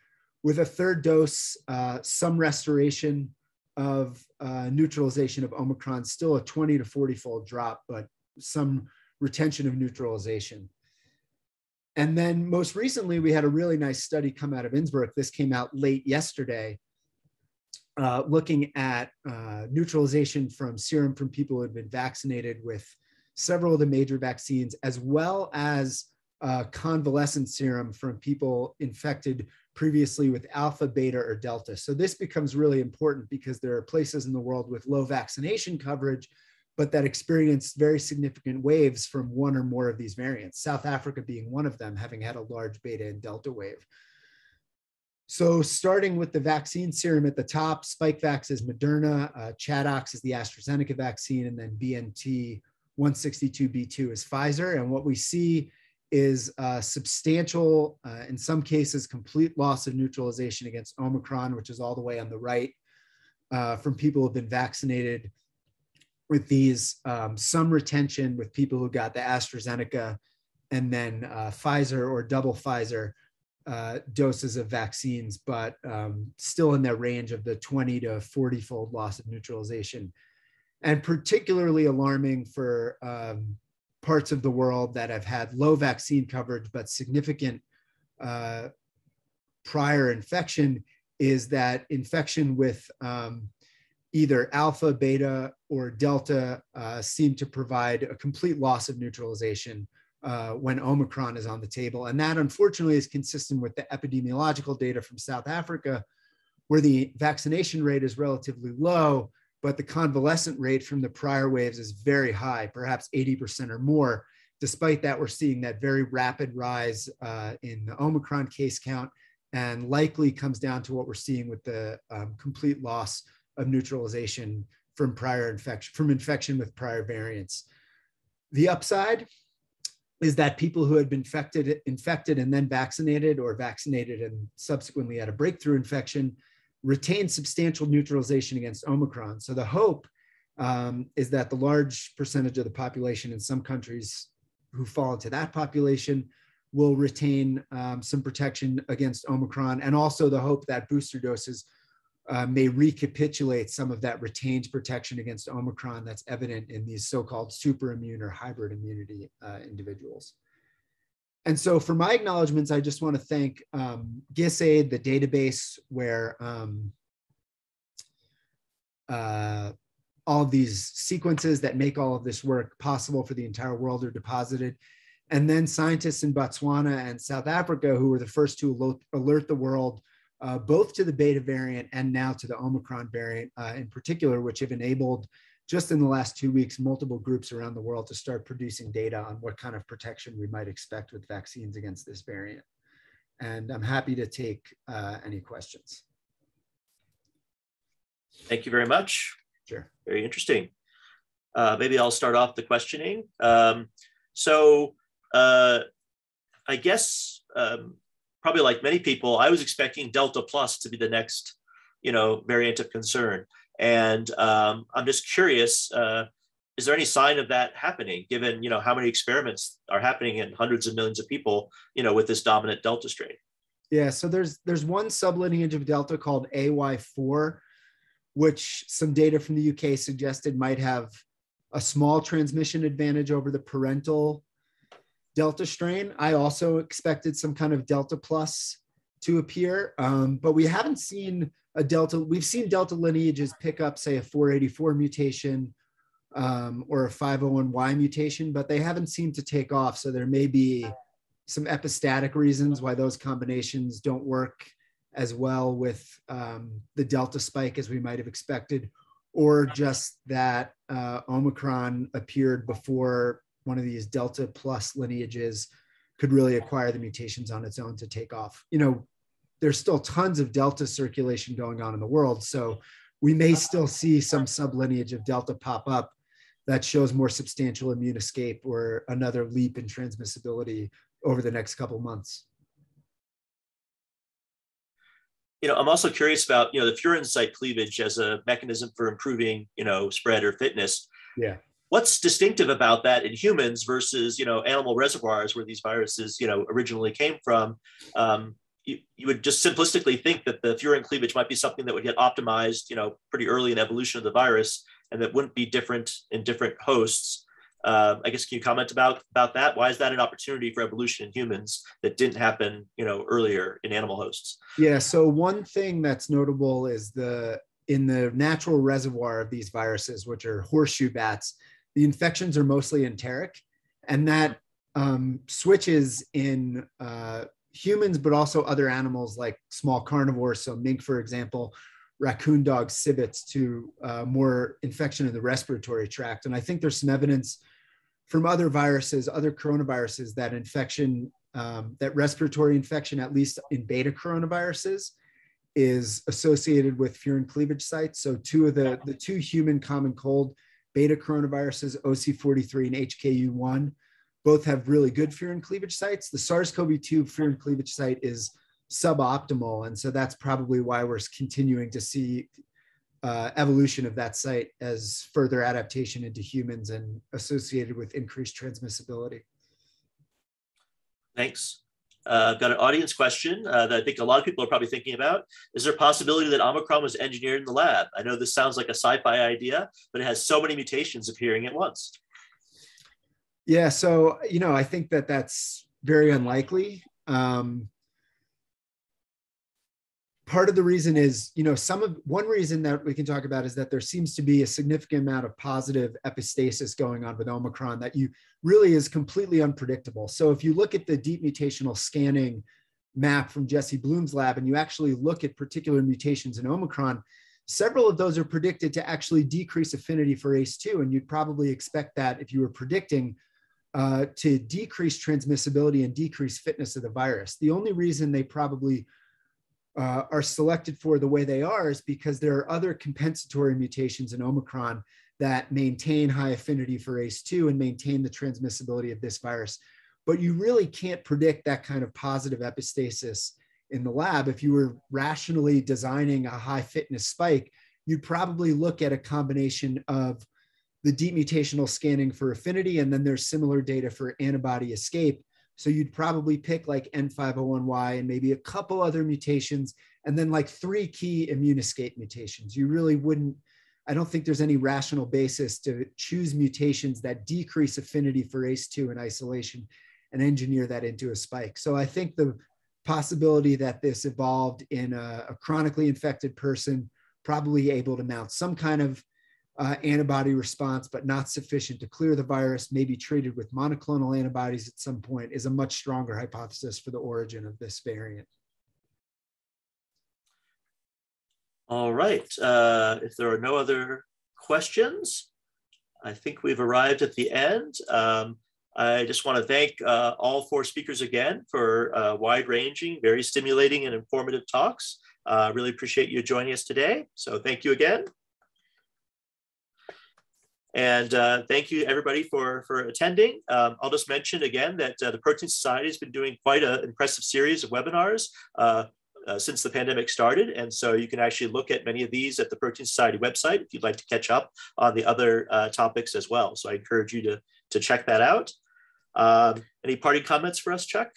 With a third dose, uh, some restoration of uh, neutralization of Omicron, still a 20 to 40 fold drop, but some retention of neutralization. And then most recently, we had a really nice study come out of Innsbruck. This came out late yesterday, uh, looking at uh, neutralization from serum from people who had been vaccinated with several of the major vaccines, as well as uh, convalescent serum from people infected previously with alpha, beta, or delta. So this becomes really important because there are places in the world with low vaccination coverage but that experienced very significant waves from one or more of these variants, South Africa being one of them, having had a large beta and delta wave. So starting with the vaccine serum at the top, Spikevax is Moderna, uh, Chadox is the AstraZeneca vaccine, and then BNT 162b2 is Pfizer. And what we see is substantial, uh, in some cases, complete loss of neutralization against Omicron, which is all the way on the right, uh, from people who have been vaccinated with these, um, some retention with people who got the AstraZeneca and then uh, Pfizer or double Pfizer uh, doses of vaccines, but um, still in their range of the 20 to 40 fold loss of neutralization. And particularly alarming for um, parts of the world that have had low vaccine coverage but significant uh, prior infection is that infection with um, either alpha, beta, or delta uh, seem to provide a complete loss of neutralization uh, when Omicron is on the table. And that unfortunately is consistent with the epidemiological data from South Africa, where the vaccination rate is relatively low, but the convalescent rate from the prior waves is very high, perhaps 80% or more. Despite that, we're seeing that very rapid rise uh, in the Omicron case count and likely comes down to what we're seeing with the um, complete loss of neutralization from prior infection, from infection with prior variants. The upside is that people who had been infected, infected and then vaccinated or vaccinated and subsequently had a breakthrough infection retain substantial neutralization against Omicron. So the hope um, is that the large percentage of the population in some countries who fall into that population will retain um, some protection against Omicron. And also the hope that booster doses uh, may recapitulate some of that retained protection against Omicron that's evident in these so-called superimmune or hybrid immunity uh, individuals. And so for my acknowledgements, I just want to thank um, GISAID, the database where um, uh, all of these sequences that make all of this work possible for the entire world are deposited. And then scientists in Botswana and South Africa who were the first to alert, alert the world uh, both to the beta variant and now to the Omicron variant uh, in particular, which have enabled just in the last two weeks, multiple groups around the world to start producing data on what kind of protection we might expect with vaccines against this variant. And I'm happy to take uh, any questions. Thank you very much. Sure. Very interesting. Uh, maybe I'll start off the questioning. Um, so uh, I guess um, probably like many people, I was expecting Delta Plus to be the next, you know, variant of concern. And um, I'm just curious, uh, is there any sign of that happening, given, you know, how many experiments are happening in hundreds of millions of people, you know, with this dominant Delta strain? Yeah, so there's there's one sublineage of Delta called AY4, which some data from the UK suggested might have a small transmission advantage over the parental Delta strain. I also expected some kind of Delta plus to appear, um, but we haven't seen a Delta. We've seen Delta lineages pick up, say, a 484 mutation um, or a 501Y mutation, but they haven't seemed to take off. So there may be some epistatic reasons why those combinations don't work as well with um, the Delta spike as we might have expected, or just that uh, Omicron appeared before one of these delta plus lineages could really acquire the mutations on its own to take off. You know, there's still tons of delta circulation going on in the world, so we may still see some sublineage of delta pop up. that shows more substantial immune escape or another leap in transmissibility over the next couple months. You know, I'm also curious about, you know, the furin site cleavage as a mechanism for improving, you know, spread or fitness. Yeah. What's distinctive about that in humans versus, you know, animal reservoirs where these viruses, you know, originally came from? Um, you, you would just simplistically think that the furin cleavage might be something that would get optimized, you know, pretty early in evolution of the virus, and that wouldn't be different in different hosts. Uh, I guess can you comment about about that? Why is that an opportunity for evolution in humans that didn't happen, you know, earlier in animal hosts? Yeah. So one thing that's notable is the in the natural reservoir of these viruses, which are horseshoe bats, the infections are mostly enteric, and that um, switches in uh, humans, but also other animals like small carnivores. So mink, for example, raccoon dogs, civets to uh, more infection in the respiratory tract. And I think there's some evidence from other viruses, other coronaviruses, that infection, um, that respiratory infection, at least in beta coronaviruses, is associated with furin cleavage sites. So two of the, the two human common cold beta coronaviruses, OC43 and HKU1, both have really good furin cleavage sites. The SARS-CoV-2 furin cleavage site is suboptimal. And so that's probably why we're continuing to see uh, evolution of that site as further adaptation into humans and associated with increased transmissibility. Thanks. Uh, got an audience question uh, that I think a lot of people are probably thinking about. Is there a possibility that Omicron was engineered in the lab? I know this sounds like a sci-fi idea, but it has so many mutations appearing at once. Yeah, so you know, I think that that's very unlikely. Um, part of the reason is, you know, some of one reason that we can talk about is that there seems to be a significant amount of positive epistasis going on with Omicron that you really is completely unpredictable. So if you look at the deep mutational scanning map from Jesse Bloom's lab and you actually look at particular mutations in Omicron, several of those are predicted to actually decrease affinity for ACE2. And you'd probably expect that if you were predicting uh, to decrease transmissibility and decrease fitness of the virus. The only reason they probably uh, are selected for the way they are is because there are other compensatory mutations in Omicron that maintain high affinity for ACE2 and maintain the transmissibility of this virus. But you really can't predict that kind of positive epistasis in the lab. If you were rationally designing a high fitness spike, you'd probably look at a combination of the deep mutational scanning for affinity, and then there's similar data for antibody escape. So you'd probably pick like N501Y and maybe a couple other mutations, and then like three key immune escape mutations. You really wouldn't, I don't think there's any rational basis to choose mutations that decrease affinity for ACE2 in isolation and engineer that into a spike. So I think the possibility that this evolved in a, a chronically infected person, probably able to mount some kind of uh, antibody response, but not sufficient to clear the virus, maybe treated with monoclonal antibodies at some point, is a much stronger hypothesis for the origin of this variant. All right. Uh, if there are no other questions, I think we've arrived at the end. Um, I just want to thank uh, all four speakers again for uh, wide-ranging, very stimulating and informative talks. Uh, really appreciate you joining us today. So thank you again. And uh, thank you everybody for, for attending. Um, I'll just mention again that uh, the Protein Society has been doing quite an impressive series of webinars uh, uh, since the pandemic started. And so you can actually look at many of these at the Protein Society website if you'd like to catch up on the other uh, topics as well. So I encourage you to, to check that out. Um, any party comments for us, Chuck?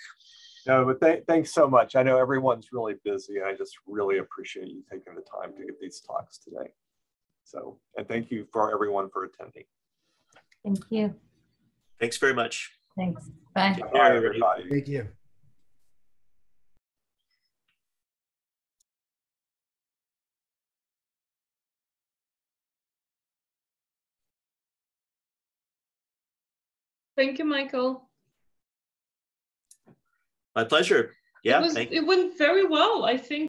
No, but th thanks so much. I know everyone's really busy. I just really appreciate you taking the time to give these talks today. So, and thank you for everyone for attending. Thank you. Thanks very much. Thanks. Bye. Bye, everybody. Thank you. Thank you, Michael. My pleasure. Yeah, it, was, thank you. it went very well. I think